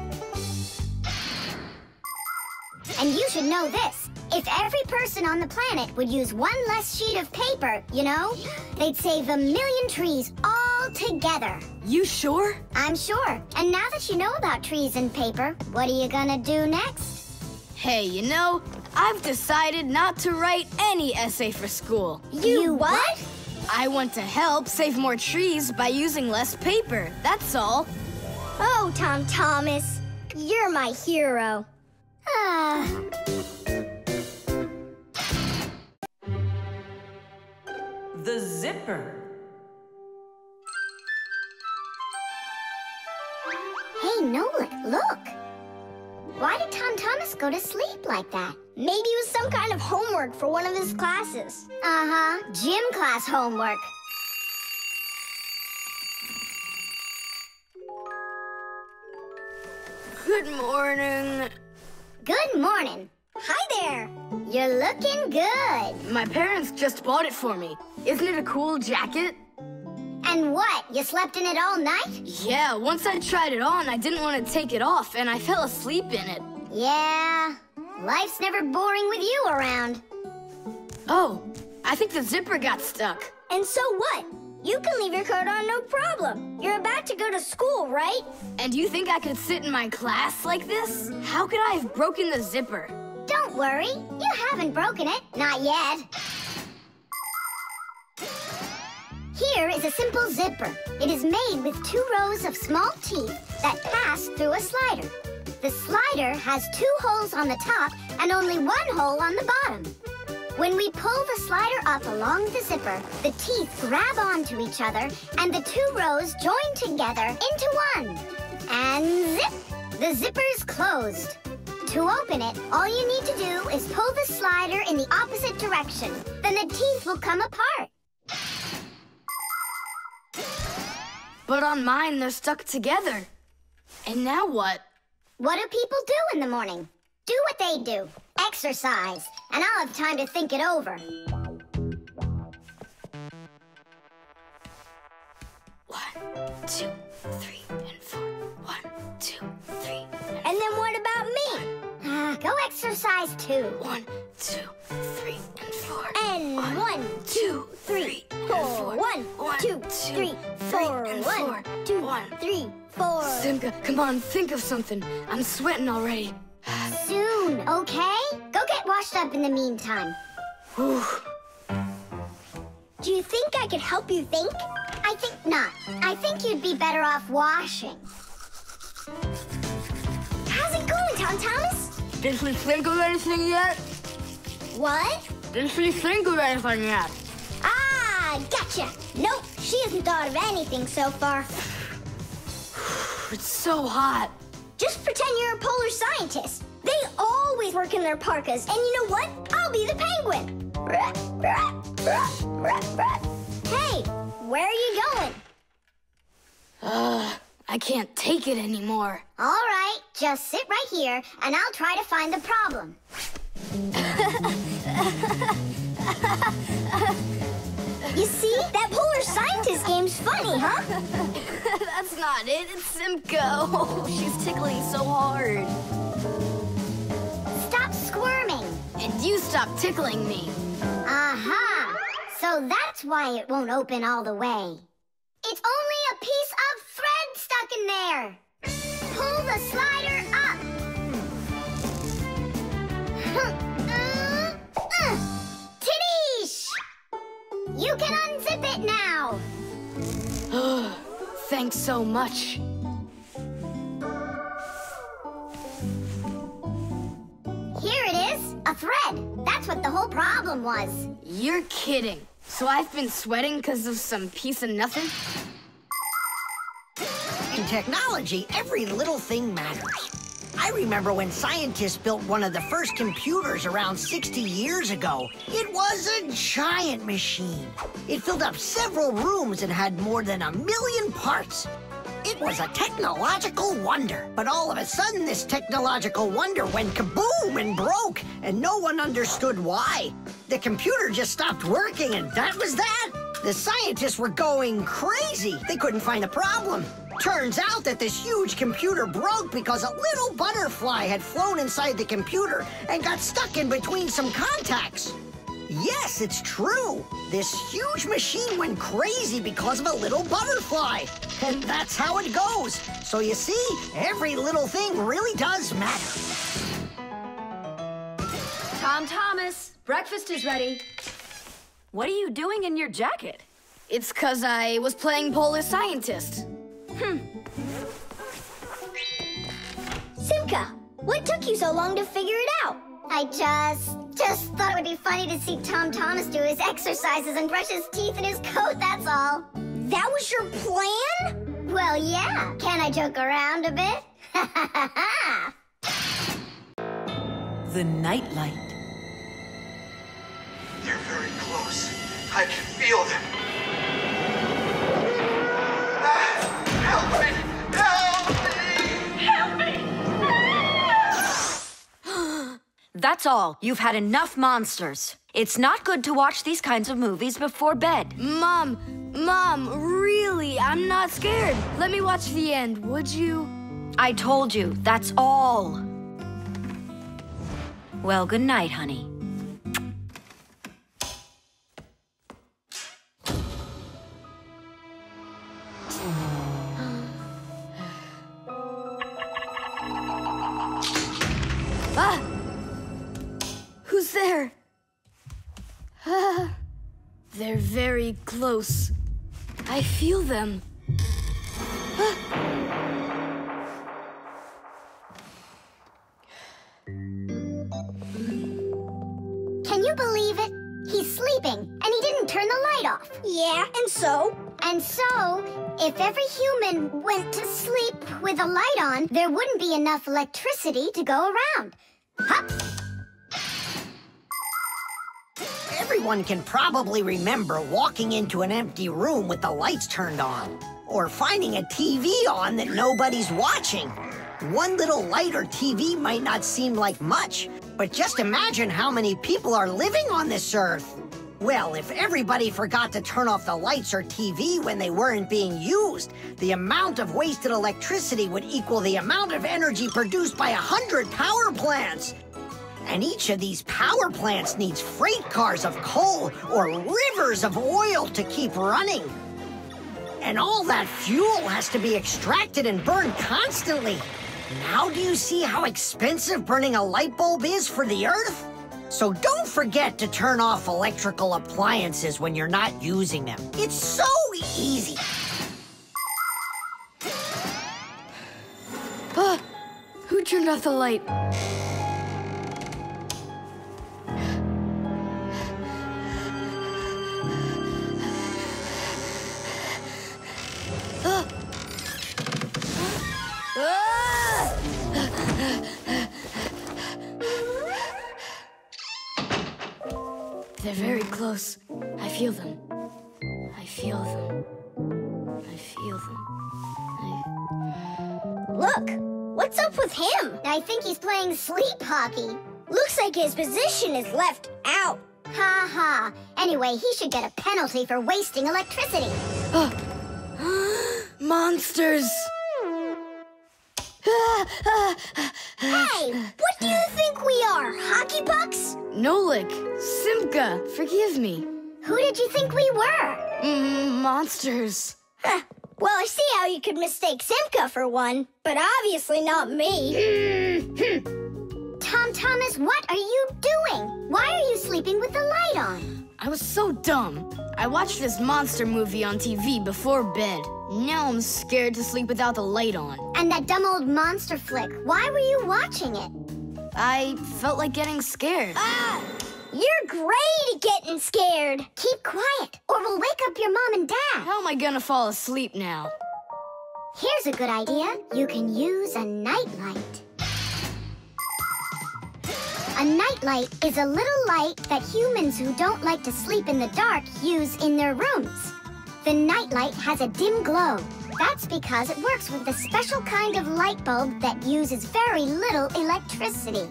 And you should know this. If every person on the planet would use one less sheet of paper, you know, they'd save a million trees all together. You sure? I'm sure. And now that you know about trees and paper, what are you gonna do next? Hey, you know, I've decided not to write any essay for school. You what? I want to help save more trees by using less paper. That's all. Oh, Tom Thomas, you're my hero. Ah. The zipper. Hey, Nolik, look. Why did Tom Thomas go to sleep like that? Maybe it was some kind of homework for one of his classes. Uh-huh, gym class homework. Good morning. Good morning. Hi there. You're looking good. My parents just bought it for me. Isn't it a cool jacket? And what, you slept in it all night? Yeah, once I tried it on, I didn't want to take it off, and I fell asleep in it. Yeah, life's never boring with you around. Oh, I think the zipper got stuck. And so what? You can leave your coat on no problem. You're about to go to school, right? And you think I could sit in my class like this? How could I have broken the zipper? Don't worry, you haven't broken it. Not yet. Here is a simple zipper. It is made with two rows of small teeth that pass through a slider. The slider has two holes on the top and only one hole on the bottom. When we pull the slider up along the zipper, the teeth grab onto each other and the two rows join together into one. And zip! The zipper's closed. To open it, all you need to do is pull the slider in the opposite direction. Then the teeth will come apart. But on mine, they're stuck together. And now what? What do people do in the morning? Do what they do. Exercise. And I'll have time to think it over. Two, three, and four. One, two, three. And then what about me? Ah, go exercise too. One, two, three, and four. And one, two, three, four. One, One, two, two, three, four. and One, four. two, One. three, four. Simka, come on, think of something. I'm sweating already. Soon, okay? Go get washed up in the meantime. Whew. Do you think I could help you think? I think not. I think you'd be better off washing. How's it going, Tom Thomas? Did she think of anything yet? What? Did she think of anything yet? Ah, gotcha. Nope, she hasn't thought of anything so far. <sighs> It's so hot. Just pretend you're a polar scientist. They always work in their parkas, and you know what? I'll be the penguin. Hey, where are you going? Ugh, <sighs> I can't take it anymore. All right, just sit right here, and I'll try to find the problem. <laughs> you see, that polar scientist game's funny, huh? <laughs> That's not it. It's Simka. Oh, <laughs> she's tickling so hard. Stop squirming. And you stop tickling me. Aha! So that's why it won't open all the way. It's only a piece of thread stuck in there. Pull the slider up. Tadish! You can unzip it now. <gasps> Thanks so much. Here it is, a thread. That's what the whole problem was. You're kidding. So I've been sweating because of some piece of nothing? In technology, every little thing matters. I remember when scientists built one of the first computers around 60 years ago. It was a giant machine. It filled up several rooms and had more than a million parts. It was a technological wonder. But all of a sudden, this technological wonder went kaboom and broke, and no one understood why. The computer just stopped working, and that was that. The scientists were going crazy. They couldn't find a problem. Turns out that this huge computer broke because a little butterfly had flown inside the computer and got stuck in between some contacts. Yes, it's true. This huge machine went crazy because of a little butterfly. And that's how it goes. So you see, every little thing really does matter. Tom Thomas, breakfast is ready. What are you doing in your jacket? It's because I was playing Polar Scientist. Hmm. Simka, what took you so long to figure it out? I just, just thought it would be funny to see Tom Thomas do his exercises and brush his teeth in his coat, that's all. That was your plan? Well, yeah. Can I joke around a bit? <laughs> The nightlight. They're very close. I can feel them. Ah, help me! Help That's all. You've had enough monsters. It's not good to watch these kinds of movies before bed. Mom, Mom, really, I'm not scared. Let me watch the end, would you? I told you, that's all. Well, good night, honey. Ah! There? Ah, they're very close. I feel them. Ah. Can you believe it? He's sleeping, and he didn't turn the light off. Yeah, and so? And so, if every human went to sleep with a light on, there wouldn't be enough electricity to go around. Hup! Everyone can probably remember walking into an empty room with the lights turned on. Or finding a TV on that nobody's watching. One little light or TV might not seem like much, but just imagine how many people are living on this earth. Well, if everybody forgot to turn off the lights or TV when they weren't being used, the amount of wasted electricity would equal the amount of energy produced by a hundred power plants. And each of these power plants needs freight cars of coal or rivers of oil to keep running. And all that fuel has to be extracted and burned constantly. Now do you see how expensive burning a light bulb is for the Earth? So don't forget to turn off electrical appliances when you're not using them. It's so easy. Who turned off the light? They're very close. I feel them. I feel them. I feel them. Look, what's up with him? I think he's playing sleep hockey. Looks like his position is left out. Ha ha. Anyway, he should get a penalty for wasting electricity. <gasps> Monsters! Hey, what do you think we are, hockey pucks? Nolik, Simka, forgive me. Who did you think we were? Mm, monsters. Huh. Well, I see how you could mistake Simka for one, but obviously not me. Tom Thomas, what are you doing? Why are you sleeping with the light on? I was so dumb. I watched this monster movie on TV before bed. Now I'm scared to sleep without the light on. And that dumb old monster flick, why were you watching it? I felt like getting scared. Ah! You're great at getting scared. Keep quiet, or we'll wake up your mom and dad. How am I gonna fall asleep now? Here's a good idea. You can use a nightlight. A nightlight is a little light that humans who don't like to sleep in the dark use in their rooms. The nightlight has a dim glow. That's because it works with a special kind of light bulb that uses very little electricity.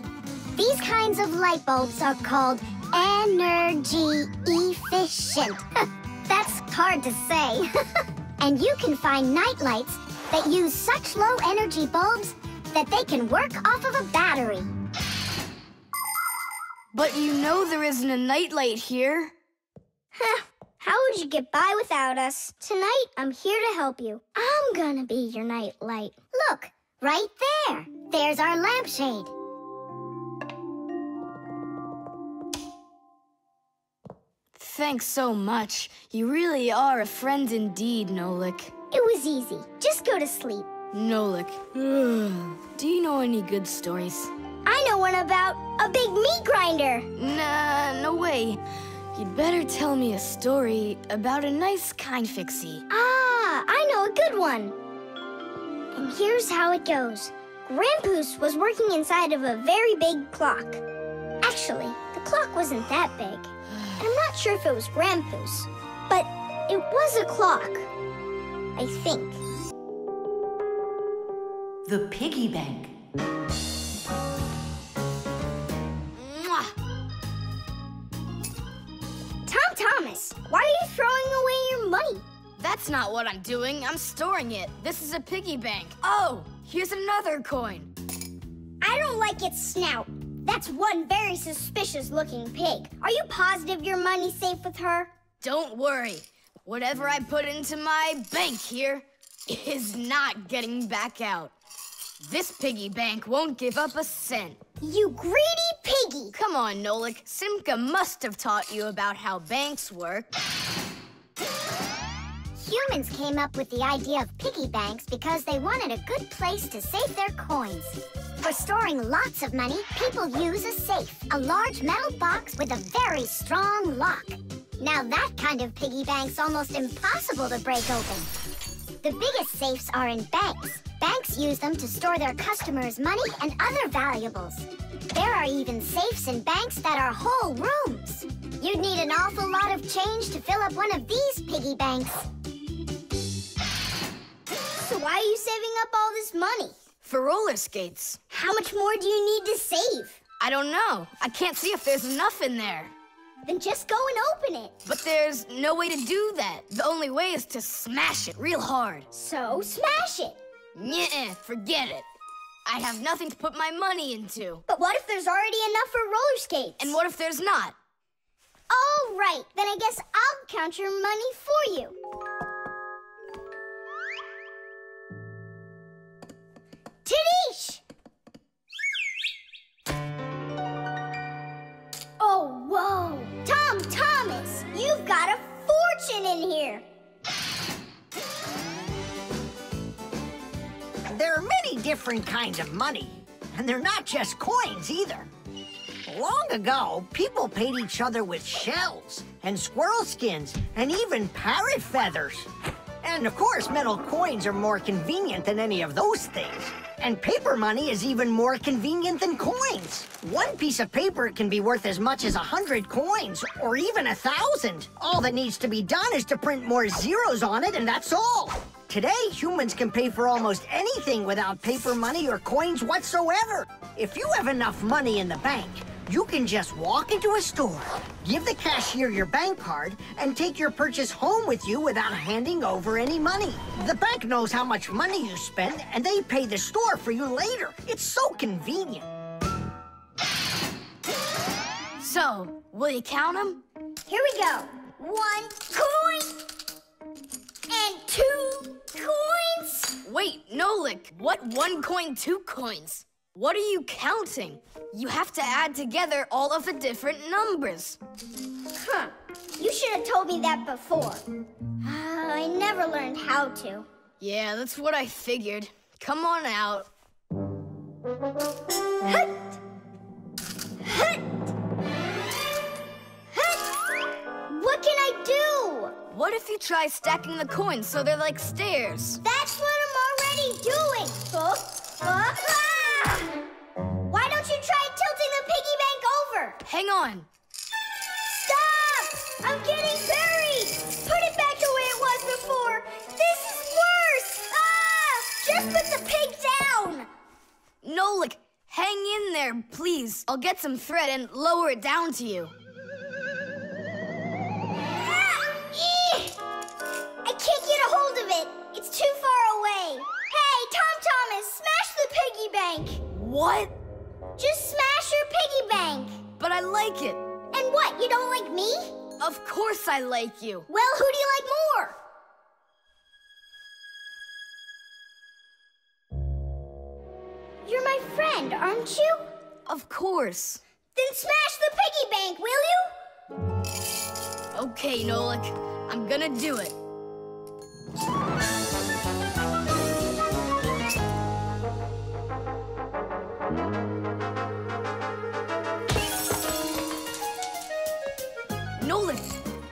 These kinds of light bulbs are called energy efficient. <laughs> That's hard to say. <laughs> and you can find nightlights that use such low energy bulbs that they can work off of a battery. But you know there isn't a nightlight here. Huh. How would you get by without us? Tonight, I'm here to help you. I'm gonna be your nightlight. Look, right there. There's our lampshade. Thanks so much. You really are a friend indeed, Nolik. It was easy. Just go to sleep. Nolik. <sighs> Do you know any good stories? I know one about a big meat grinder. Nah, no way. You'd better tell me a story about a nice kind fixie. Ah, I know a good one. And here's how it goes. Grandpus was working inside of a very big clock. Actually, the clock wasn't that big. And I'm not sure if it was Grandpus, but it was a clock. I think. The piggy bank. Tom Thomas, why are you throwing away your money? That's not what I'm doing. I'm storing it. This is a piggy bank. Oh, here's another coin. I don't like its snout. That's one very suspicious looking pig. Are you positive your money's safe with her? Don't worry. Whatever I put into my bank here is not getting back out. This piggy bank won't give up a cent. You greedy piggy! Come on, Nolik. Simka must have taught you about how banks work. Humans came up with the idea of piggy banks because they wanted a good place to save their coins. For storing lots of money, people use a safe, a large metal box with a very strong lock. Now that kind of piggy bank's almost impossible to break open. The biggest safes are in banks. Banks use them to store their customers' money and other valuables. There are even safes in banks that are whole rooms. You'd need an awful lot of change to fill up one of these piggy banks. So why are you saving up all this money? For roller skates. How much more do you need to save? I don't know. I can't see if there's enough in there. Then just go and open it. But there's no way to do that. The only way is to smash it real hard. So smash it. Yeah, forget it. I have nothing to put my money into. But what if there's already enough for roller skates? And what if there's not? All right, then I guess I'll count your money for you. Different kinds of money, and they're not just coins either. Long ago, people paid each other with shells and squirrel skins and even parrot feathers. And of course, metal coins are more convenient than any of those things. And paper money is even more convenient than coins. One piece of paper can be worth as much as a hundred coins, or even a thousand. All that needs to be done is to print more zeros on it, and that's all. Today, humans can pay for almost anything without paper money or coins whatsoever. If you have enough money in the bank, you can just walk into a store, give the cashier your bank card, and take your purchase home with you without handing over any money. The bank knows how much money you spend, and they pay the store for you later. It's so convenient. So, will you count them? Here we go. One coin and two coins. Wait, Nolik, what one coin, two coins? What are you counting? You have to add together all of the different numbers. Huh. You should have told me that before. Ah, I never learned how to. Yeah, that's what I figured. Come on out. Hut! Hut! Hut! What can I do? What if you try stacking the coins so they're like stairs? That's what I'm already doing. Oh, ah! Why don't you try tilting the piggy bank over? Hang on. Stop! I'm getting buried! Put it back the way it was before! This is worse! Ah! Just put the pig down! Nolik, hang in there, please. I'll get some thread and lower it down to you. Eeh! I can't get a hold of it. It's too far away. Hey, Tom Thomas, smash the piggy bank. What? Just smash your piggy bank. But I like it. And what, you don't like me? Of course I like you. Well, who do you like more? You're my friend, aren't you? Of course. Then smash the piggy bank, will you? Okay, Nolik. I'm gonna do it. Nolik,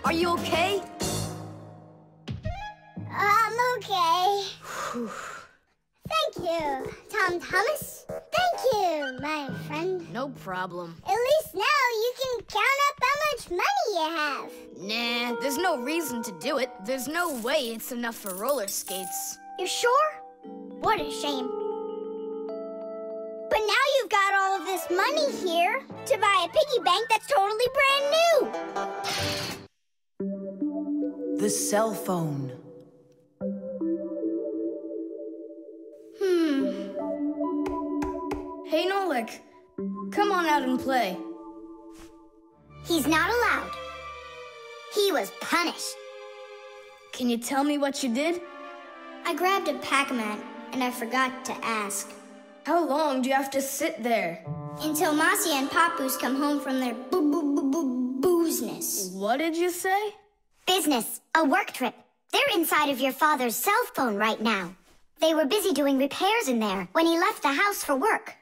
are you okay? I'm okay. <sighs> Thank you, Tom Thomas. Thank you, my friend. No problem. At least now you can count up how much money you have. Nah, there's no reason to do it. There's no way it's enough for roller skates. You sure? What a shame. But now you've got all of this money here to buy a piggy bank that's totally brand new. The cell phone. Hmm. Hey, Nolik. Come on out and play. He's not allowed. He was punished. Can you tell me what you did? I grabbed a Pac-Man and I forgot to ask. How long do you have to sit there? Until Masiya and Papus come home from their boo boo boo boo boozness. What did you say? Business, a work trip. They're inside of your father's cell phone right now. They were busy doing repairs in there when he left the house for work.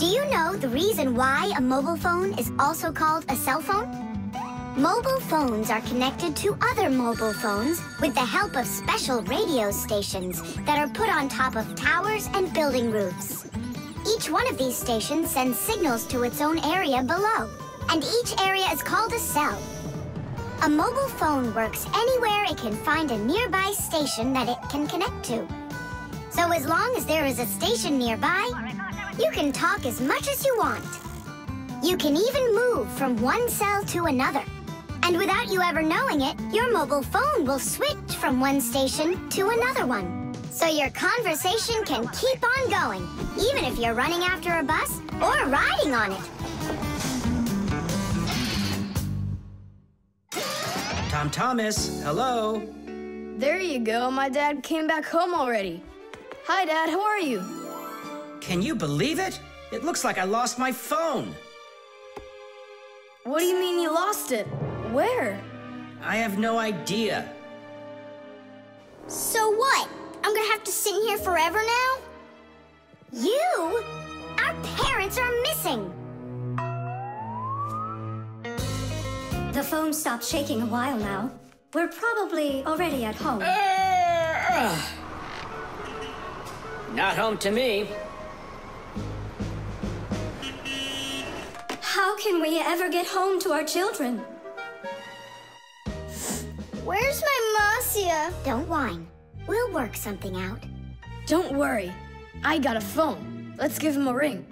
Do you know the reason why a mobile phone is also called a cell phone? Mobile phones are connected to other mobile phones with the help of special radio stations that are put on top of towers and building roofs. Each one of these stations sends signals to its own area below, and each area is called a cell. A mobile phone works anywhere it can find a nearby station that it can connect to. So as long as there is a station nearby, you can talk as much as you want. You can even move from one cell to another. And without you ever knowing it, your mobile phone will switch from one station to another one. So your conversation can keep on going, even if you're running after a bus or riding on it. Tom Thomas, hello. There you go. My dad came back home already. Hi, Dad. How are you? Can you believe it? It looks like I lost my phone. What do you mean you lost it? Where? I have no idea. So what? I'm gonna have to sit here forever now? You? Our parents are missing. The phone stopped shaking a while now. We're probably already at home. Uh, uh. Not home to me. How can we ever get home to our children? Where's my Masiya? Don't whine. We'll work something out. Don't worry. I got a phone. Let's give him a ring.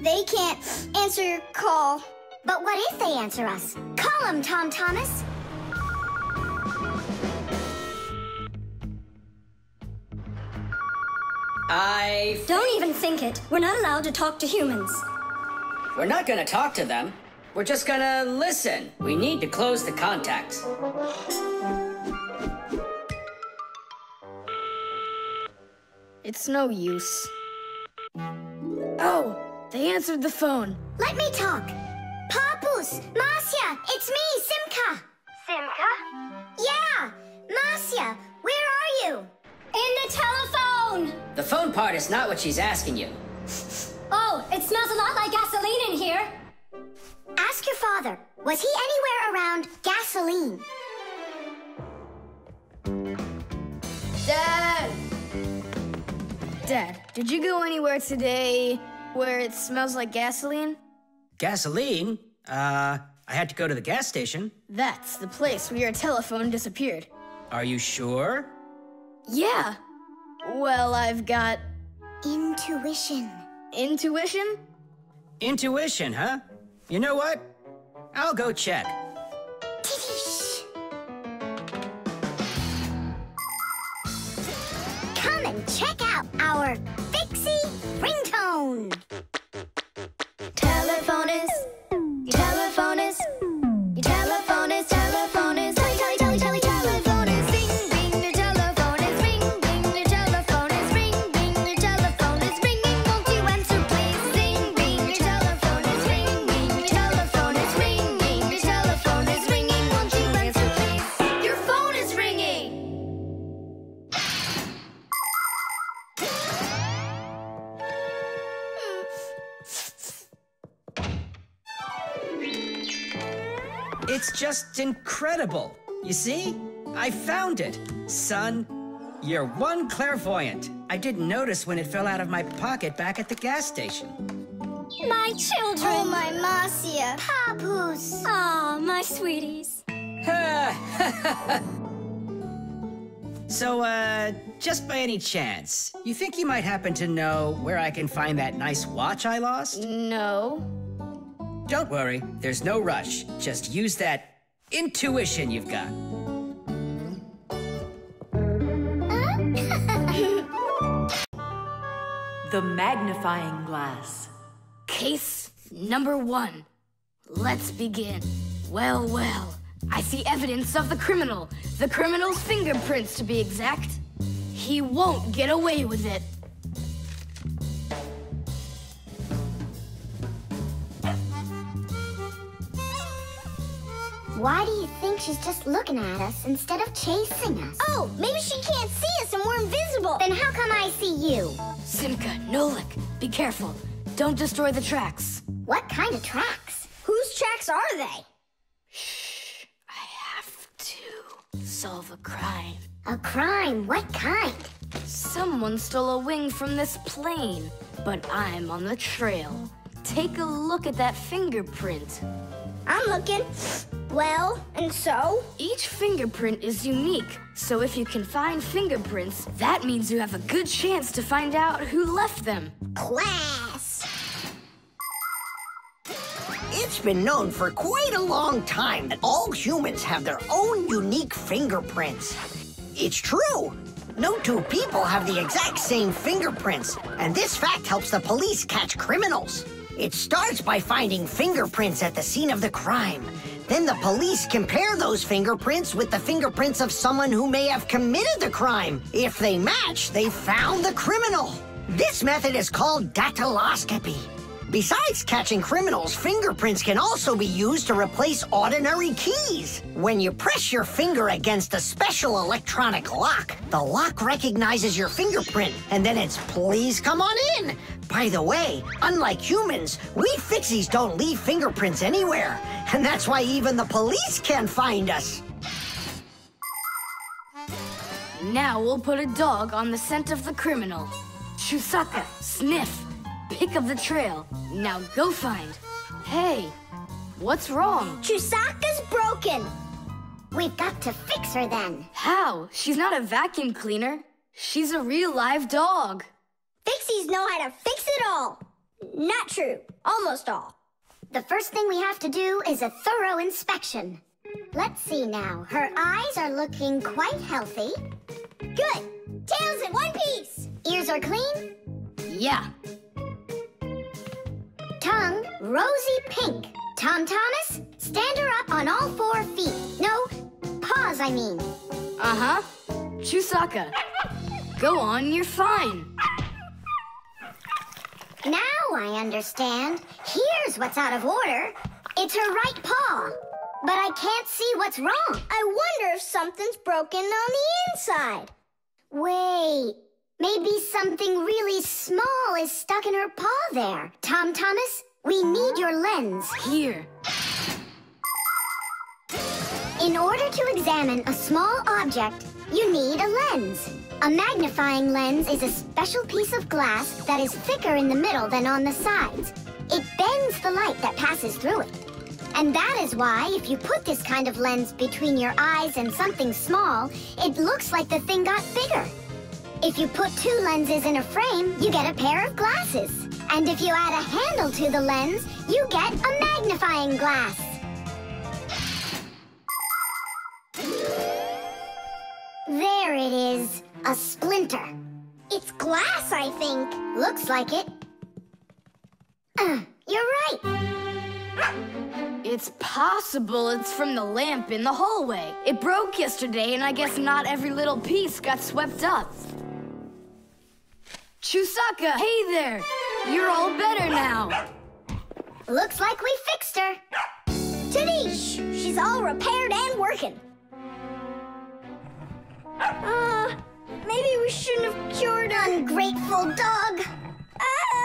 They can't answer your call. But what if they answer us? Call them, Tom Thomas. I. Don't even think it. We're not allowed to talk to humans. We're not gonna talk to them. We're just gonna listen. We need to close the contacts. It's no use. Oh, they answered the phone. Let me talk. Papus, Masiya, it's me, Simka. Simka? Yeah, Masiya, where are you? In the telephone! The phone part is not what she's asking you. <laughs> Oh, it smells a lot like gasoline in here. Ask your father. Was he anywhere around gasoline? Dad! Dad, did you go anywhere today where it smells like gasoline? Gasoline? Uh, I had to go to the gas station. That's the place where your telephone disappeared. Are you sure? Yeah. Well, I've got Intuition. Intuition. Intuition, huh? You know what? I'll go check. <laughs> Come and check out our Fixie ringtone. Telephone is, incredible. You see? I found it. Son, you're one clairvoyant. I didn't notice when it fell out of my pocket back at the gas station. My children! Oh, my Masiya. Papus. Aw, my sweeties. <laughs> So, uh, just by any chance, you think you might happen to know where I can find that nice watch I lost? No. Don't worry, there's no rush. Just use that intuition you've got. <laughs> The magnifying glass. Case number one. Let's begin. Well, well. I see evidence of the criminal. The criminal's fingerprints, to be exact. He won't get away with it. Why do you think she's just looking at us instead of chasing us? Oh, maybe she can't see us and we're invisible. Then how come I see you? Simka, Nolik, be careful. Don't destroy the tracks. What kind of tracks? Whose tracks are they? Shh, I have to solve a crime. A crime? What kind? Someone stole a wing from this plane, but I'm on the trail. Take a look at that fingerprint. I'm looking. Well, and so? Each fingerprint is unique, so if you can find fingerprints, that means you have a good chance to find out who left them. Class! It's been known for quite a long time that all humans have their own unique fingerprints. It's true. No two people have the exact same fingerprints, and this fact helps the police catch criminals. It starts by finding fingerprints at the scene of the crime. Then the police compare those fingerprints with the fingerprints of someone who may have committed the crime. If they match, they found the criminal. This method is called dactyloscopy. Besides catching criminals, fingerprints can also be used to replace ordinary keys. When you press your finger against a special electronic lock, the lock recognizes your fingerprint, and then it's please come on in. By the way, unlike humans, we fixies don't leave fingerprints anywhere, <laughs> and that's why even the police can't find us. Now we'll put a dog on the scent of the criminal. Chusaka, sniff. Pick up the trail. Now go find. Hey, what's wrong? Chusaka's broken. We've got to fix her then. How? She's not a vacuum cleaner. She's a real live dog. Fixies know how to fix it all. Not true. Almost all. The first thing we have to do is a thorough inspection. Let's see now. Her eyes are looking quite healthy. Good. Tails in one piece. Ears are clean. Yeah. Tongue, rosy pink. Tom Thomas, stand her up on all four feet. No, paws, I mean. Uh-huh. Chusaka, go on, you're fine. Now I understand. Here's what's out of order. It's her right paw. But I can't see what's wrong. I wonder if something's broken on the inside. Wait, maybe something really small is stuck in her paw there. Tom Thomas, we need your lens. Here. In order to examine a small object, you need a lens. A magnifying lens is a special piece of glass that is thicker in the middle than on the sides. It bends the light that passes through it. And that is why, if you put this kind of lens between your eyes and something small, it looks like the thing got bigger. If you put two lenses in a frame, you get a pair of glasses. And if you add a handle to the lens, you get a magnifying glass. There it is, a splinter. It's glass, I think. Looks like it. Uh, you're right. It's possible it's from the lamp in the hallway. It broke yesterday, and I guess not every little piece got swept up. Chusaka, hey there! You're all better now. Looks like we fixed her. Tadish! She's all repaired and working. Uh, maybe we shouldn't have cured. Ungrateful dog. Ah!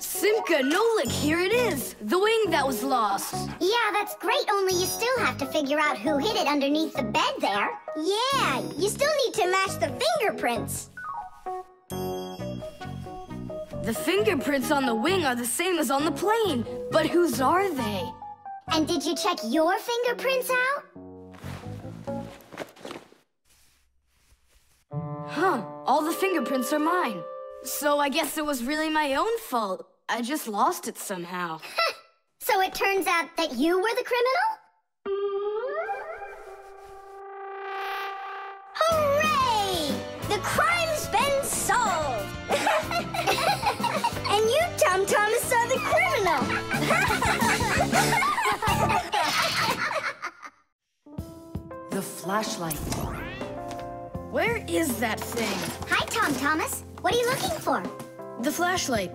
Simka, Nolik, here it is! The wing that was lost. Yeah, that's great, only you still have to figure out who hid it underneath the bed there. Yeah, you still need to match the fingerprints. The fingerprints on the wing are the same as on the plane, but whose are they? And did you check your fingerprints out? Huh, all the fingerprints are mine. So I guess it was really my own fault. I just lost it somehow. So it turns out that you were the criminal? Hooray! The crime's been solved! <laughs> and you, Tom Thomas, are the criminal! <laughs> The flashlight. Where is that thing? Hi, Tom Thomas. What are you looking for? The flashlight.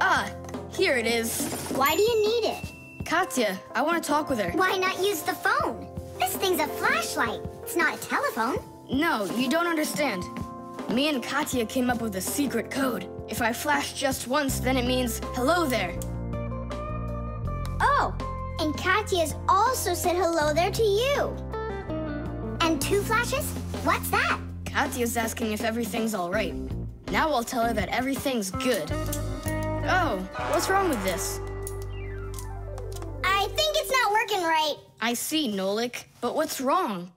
Ah, here it is. Why do you need it? Katya, I want to talk with her. Why not use the phone? This thing's a flashlight. It's not a telephone. No, you don't understand. Me and Katya came up with a secret code. If I flash just once, then it means hello there. Oh, and Katya's also said hello there to you. And two flashes? What's that? Katya's asking if everything's all right. Now I'll tell her that everything's good. Oh, what's wrong with this? I think it's not working right. I see, Nolik. But what's wrong?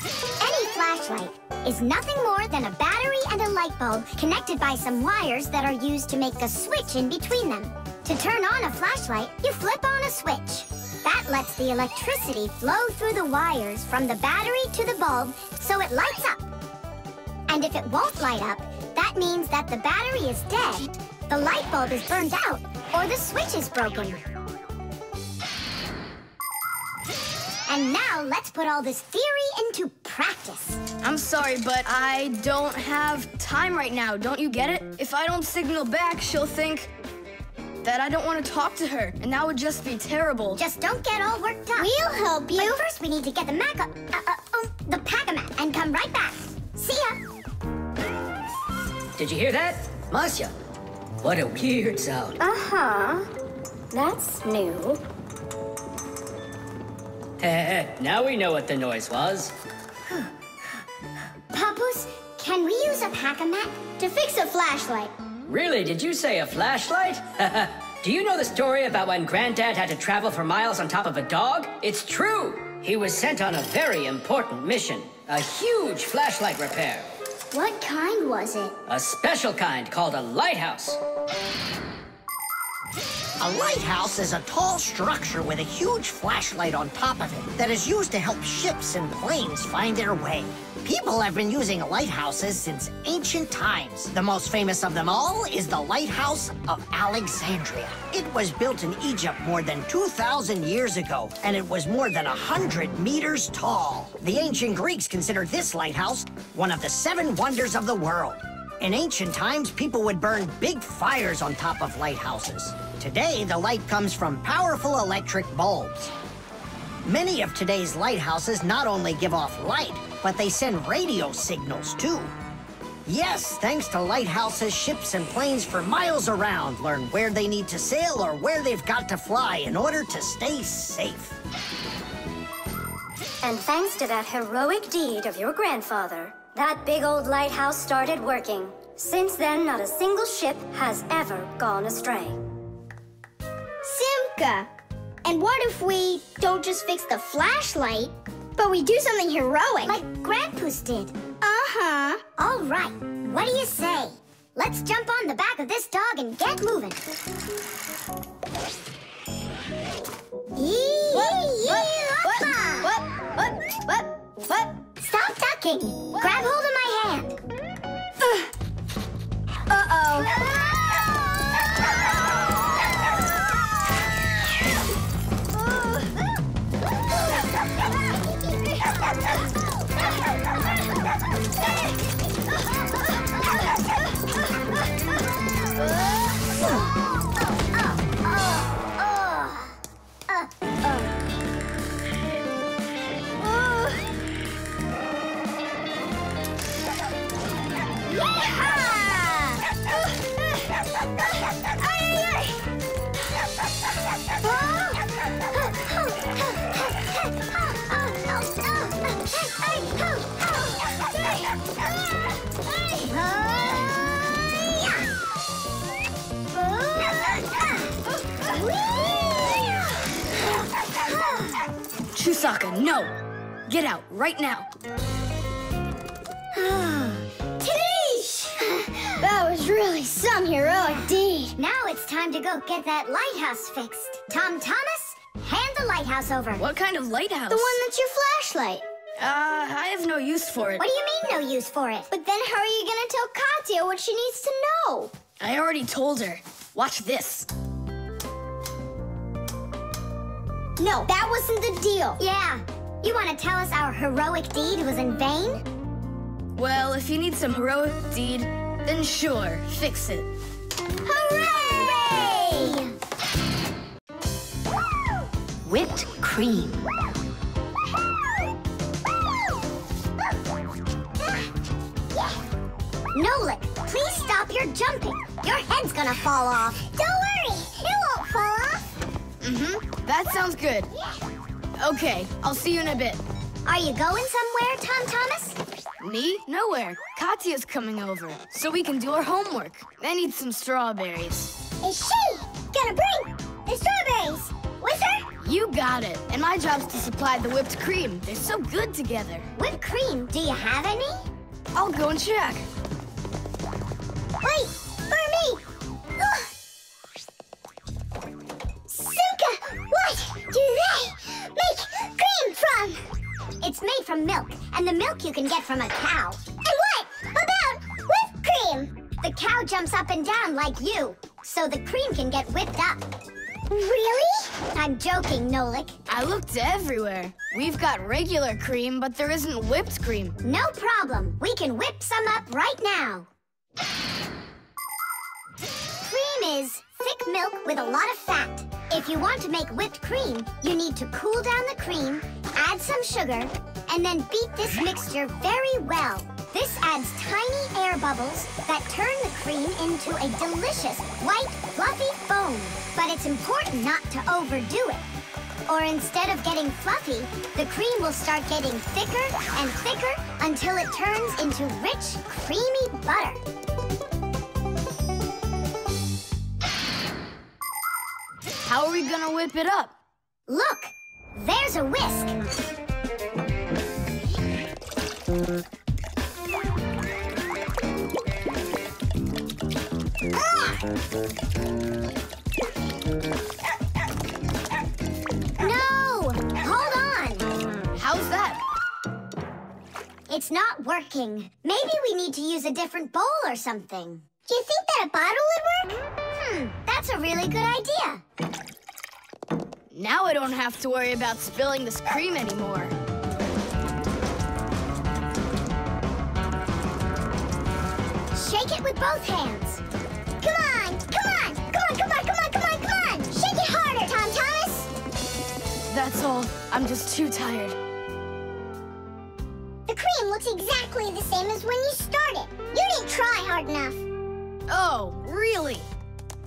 Any flashlight is nothing more than a battery and a light bulb connected by some wires that are used to make a switch in between them. To turn on a flashlight, you flip on a switch. That lets the electricity flow through the wires from the battery to the bulb so it lights up. And if it won't light up, that means that the battery is dead, the light bulb is burned out, or the switch is broken. And now let's put all this theory into practice. I'm sorry, but I don't have time right now. Don't you get it? If I don't signal back, she'll think that I don't want to talk to her, and that would just be terrible. Just don't get all worked up. We'll help you. But first, we need to get the Mac, uh, uh, uh, the Pac-Man, and come right back. See ya. Did you hear that? Masiya, what a weird sound. Uh-huh. That's new. now we know what the noise was. Papus, can we use a Pac-Man? To fix a flashlight. Really, did you say a flashlight? <laughs> Do you know the story about when Granddad had to travel for miles on top of a dog? It's true! He was sent on a very important mission. A huge flashlight repair. What kind was it? A special kind called a lighthouse. A lighthouse is a tall structure with a huge flashlight on top of it that is used to help ships and planes find their way. People have been using lighthouses since ancient times. The most famous of them all is the Lighthouse of Alexandria. It was built in Egypt more than 2,000 years ago, and it was more than 100 meters tall. The ancient Greeks considered this lighthouse one of the seven wonders of the world. In ancient times, people would burn big fires on top of lighthouses. Today, the light comes from powerful electric bulbs. Many of today's lighthouses not only give off light, but they send radio signals too. Yes, thanks to lighthouses, ships and planes for miles around learn where they need to sail or where they've got to fly in order to stay safe. And thanks to that heroic deed of your grandfather, that big old lighthouse started working. Since then, not a single ship has ever gone astray. Simka! And what if we don't just fix the flashlight, but we do something heroic? Like Grandpus did. Uh-huh. All right, what do you say? Let's jump on the back of this dog and get moving. Yee, yee, hoppa! What? What? What? What? Stop ducking! Grab hold of my hand. Uh-oh. <laughs> Chusaka, no! Get out right now. <sighs> Tish! <sighs> That was really some heroic deed. Now it's time to go get that lighthouse fixed. Tom Thomas, hand the lighthouse over. What kind of lighthouse? The one that's your flashlight. Uh, I have no use for it. What do you mean, no use for it? But then how are you gonna tell Katya what she needs to know? I already told her. Watch this. No, that wasn't the deal. Yeah. You want to tell us our heroic deed was in vain? Well, if you need some heroic deed, then sure, fix it. Hooray! Whipped cream. Nolik, please stop your jumping. Your head's gonna fall off. Don't worry, it won't fall off. Mm-hmm. That sounds good. Okay, I'll see you in a bit. Are you going somewhere, Tom Thomas? Me? Nowhere. Katya's coming over, so we can do our homework. I need some strawberries. Is she gonna bring the strawberries with her? You got it. And my job's to supply the whipped cream. They're so good together. Whipped cream? Do you have any? I'll go and check. Wait, for me! Ugh. What do they make cream from? It's made from milk, and the milk you can get from a cow. And what about whipped cream? The cow jumps up and down like you, so the cream can get whipped up. Really? I'm joking, Nolik. I looked everywhere. We've got regular cream, but there isn't whipped cream. No problem. We can whip some up right now. Cream is thick milk with a lot of fat. If you want to make whipped cream, you need to cool down the cream, add some sugar, and then beat this mixture very well. This adds tiny air bubbles that turn the cream into a delicious white, fluffy foam. But it's important not to overdo it. Or instead of getting fluffy, the cream will start getting thicker and thicker until it turns into rich, creamy butter. How are we gonna whip it up? Look, there's a whisk. Ah! No! Hold on! How's that? It's not working. Maybe we need to use a different bowl or something. Do you think that a bottle would work? Hmm, that's a really good idea. Now I don't have to worry about spilling this cream anymore. Shake it with both hands. Come on, come on, come on, come on, come on, come on, come on! Shake it harder, Tom Thomas! That's all. I'm just too tired. The cream looks exactly the same as when you started. You didn't try hard enough. Oh, really?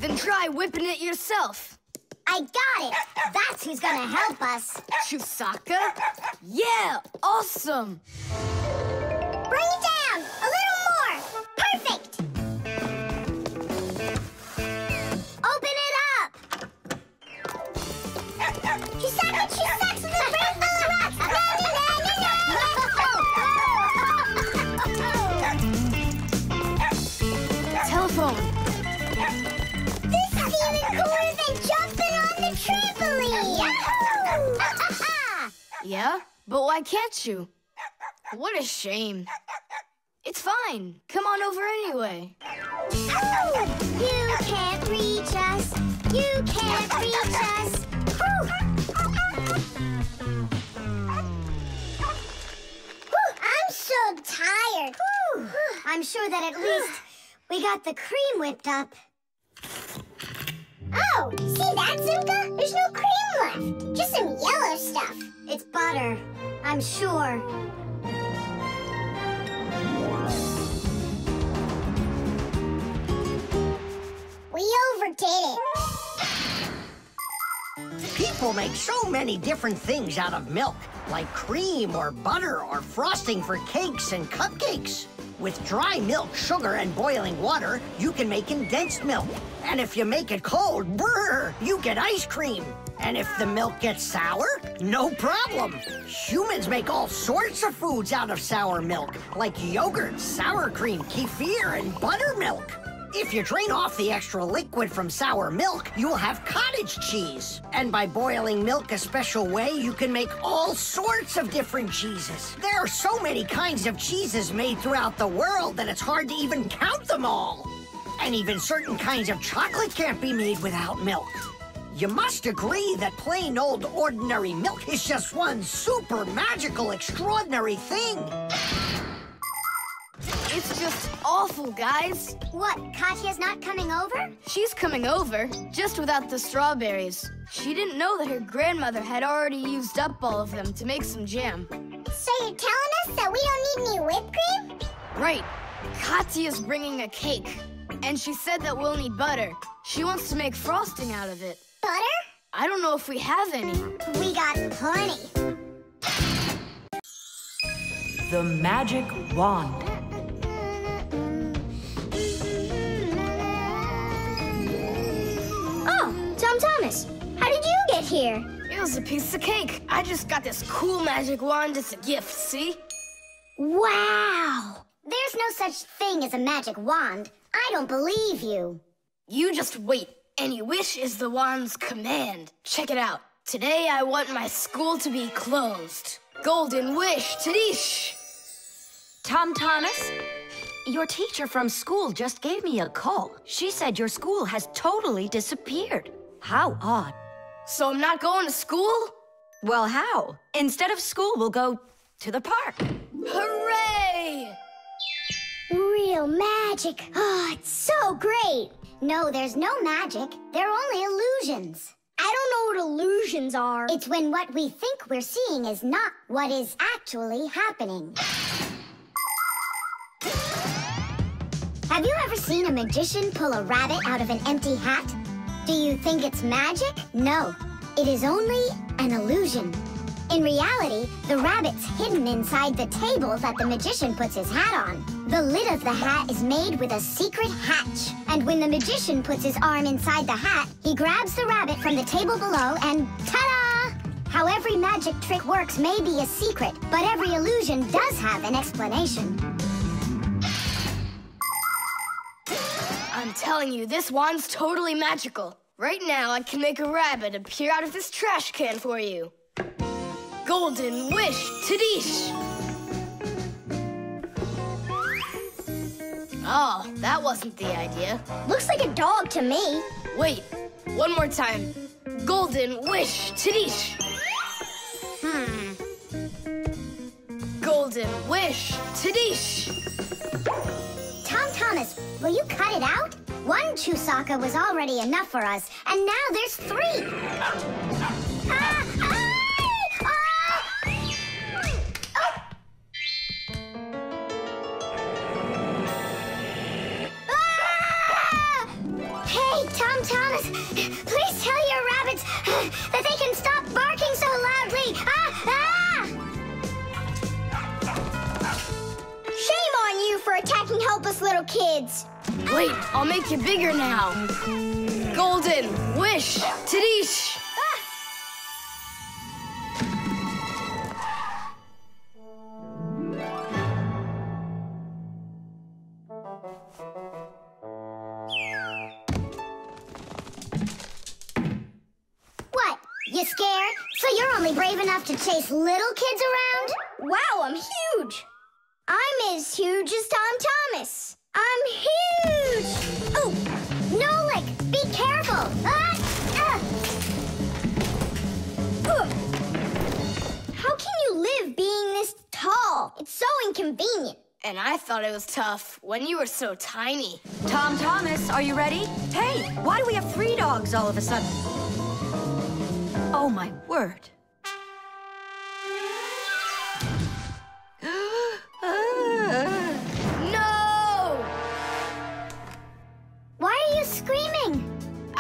Then try whipping it yourself. I got it. That's who's gonna help us. Chusaka? Yeah, awesome. Bring it down! Yeah? But why can't you? What a shame. It's fine. Come on over anyway. You can't reach us. You can't reach us. I'm so tired. I'm sure that at least we got the cream whipped up. Oh, see that, Zuka? There's no cream left. Just some yellow stuff. It's butter, I'm sure. We overdid it. People make so many different things out of milk, like cream or butter or frosting for cakes and cupcakes. With dry milk, sugar, and boiling water, you can make condensed milk. And if you make it cold, brr, you get ice cream. And if the milk gets sour, no problem. Humans make all sorts of foods out of sour milk, like yogurt, sour cream, kefir, and buttermilk. If you drain off the extra liquid from sour milk, you'll have cottage cheese. And by boiling milk a special way, you can make all sorts of different cheeses. There are so many kinds of cheeses made throughout the world that it's hard to even count them all. And even certain kinds of chocolate can't be made without milk. You must agree that plain old ordinary milk is just one super magical, extraordinary thing. It's just awful, guys. What, Katya's not coming over? She's coming over, just without the strawberries. She didn't know that her grandmother had already used up all of them to make some jam. So you're telling us that we don't need any whipped cream? Right. Katya's bringing a cake. And she said that we'll need butter. She wants to make frosting out of it. Butter? I don't know if we have any. We got plenty. The magic wand. Oh, Tom Thomas, how did you get here? It was a piece of cake. I just got this cool magic wand as a gift, see? Wow! There's no such thing as a magic wand. I don't believe you. You just wait. Any wish is the wand's command. Check it out. Today I want my school to be closed. Golden wish, Tadish! Tom Thomas, your teacher from school just gave me a call. She said your school has totally disappeared. How odd. So I'm not going to school? Well, how? Instead of school, we'll go to the park. Hooray! Real magic. Oh, it's so great. No, there's no magic. They're only illusions. I don't know what illusions are. It's when what we think we're seeing is not what is actually happening. Have you ever seen a magician pull a rabbit out of an empty hat? Do you think it's magic? No, it is only an illusion. In reality, the rabbit's hidden inside the table that the magician puts his hat on. The lid of the hat is made with a secret hatch. And when the magician puts his arm inside the hat, he grabs the rabbit from the table below and ta-da! How every magic trick works may be a secret, but every illusion does have an explanation. I'm telling you, this wand's totally magical. Right now, I can make a rabbit appear out of this trash can for you. Golden wish, Tadish! Oh, that wasn't the idea. Looks like a dog to me. Wait, one more time. Golden wish, Tadish! Hmm. Golden wish, Tadish! Tom Thomas, will you cut it out? One Chusaka was already enough for us, and now there's three. Ah, ah, ah! For attacking helpless little kids. Wait, I'll make you bigger now. Golden wish, Tadish! What? You scared? So you're only brave enough to chase little kids around? Wow, I'm huge. I'm as huge as Tom Thomas. I'm huge. Oh, Nolik, be careful. Ah, ah. Ugh. How can you live being this tall? It's so inconvenient. And I thought it was tough when you were so tiny. Tom Thomas, are you ready? Hey, why do we have three dogs all of a sudden? Oh, my word.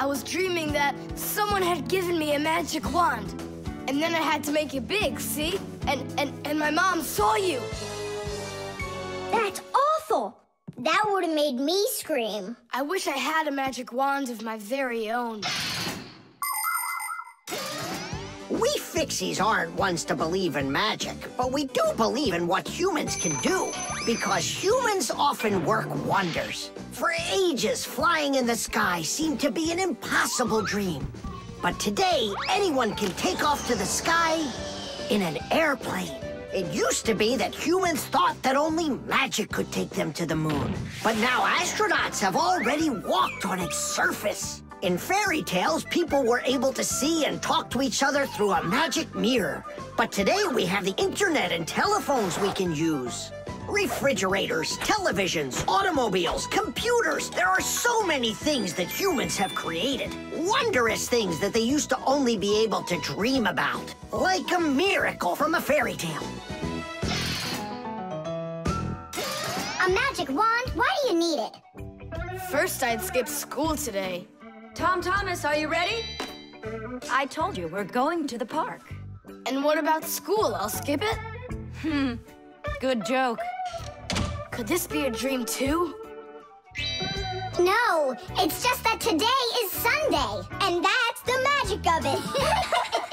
I was dreaming that someone had given me a magic wand. And then I had to make it big, see? And, and, and my mom saw you. That's awful. That would have made me scream. I wish I had a magic wand of my very own. We Fixies aren't ones to believe in magic, but we do believe in what humans can do. Because humans often work wonders. For ages, flying in the sky seemed to be an impossible dream. But today, anyone can take off to the sky in an airplane. It used to be that humans thought that only magic could take them to the moon. But now astronauts have already walked on its surface. In fairy tales, people were able to see and talk to each other through a magic mirror. But today we have the internet and telephones we can use. Refrigerators, televisions, automobiles, computers. There are so many things that humans have created. Wondrous things that they used to only be able to dream about. Like a miracle from a fairy tale. A magic wand? Why do you need it? First, I'd skip school today. Tom Thomas, are you ready? I told you, we're going to the park. And what about school? I'll skip it? Hmm, good joke. Could this be a dream too? No, it's just that today is Sunday. And that's the magic of it. <laughs>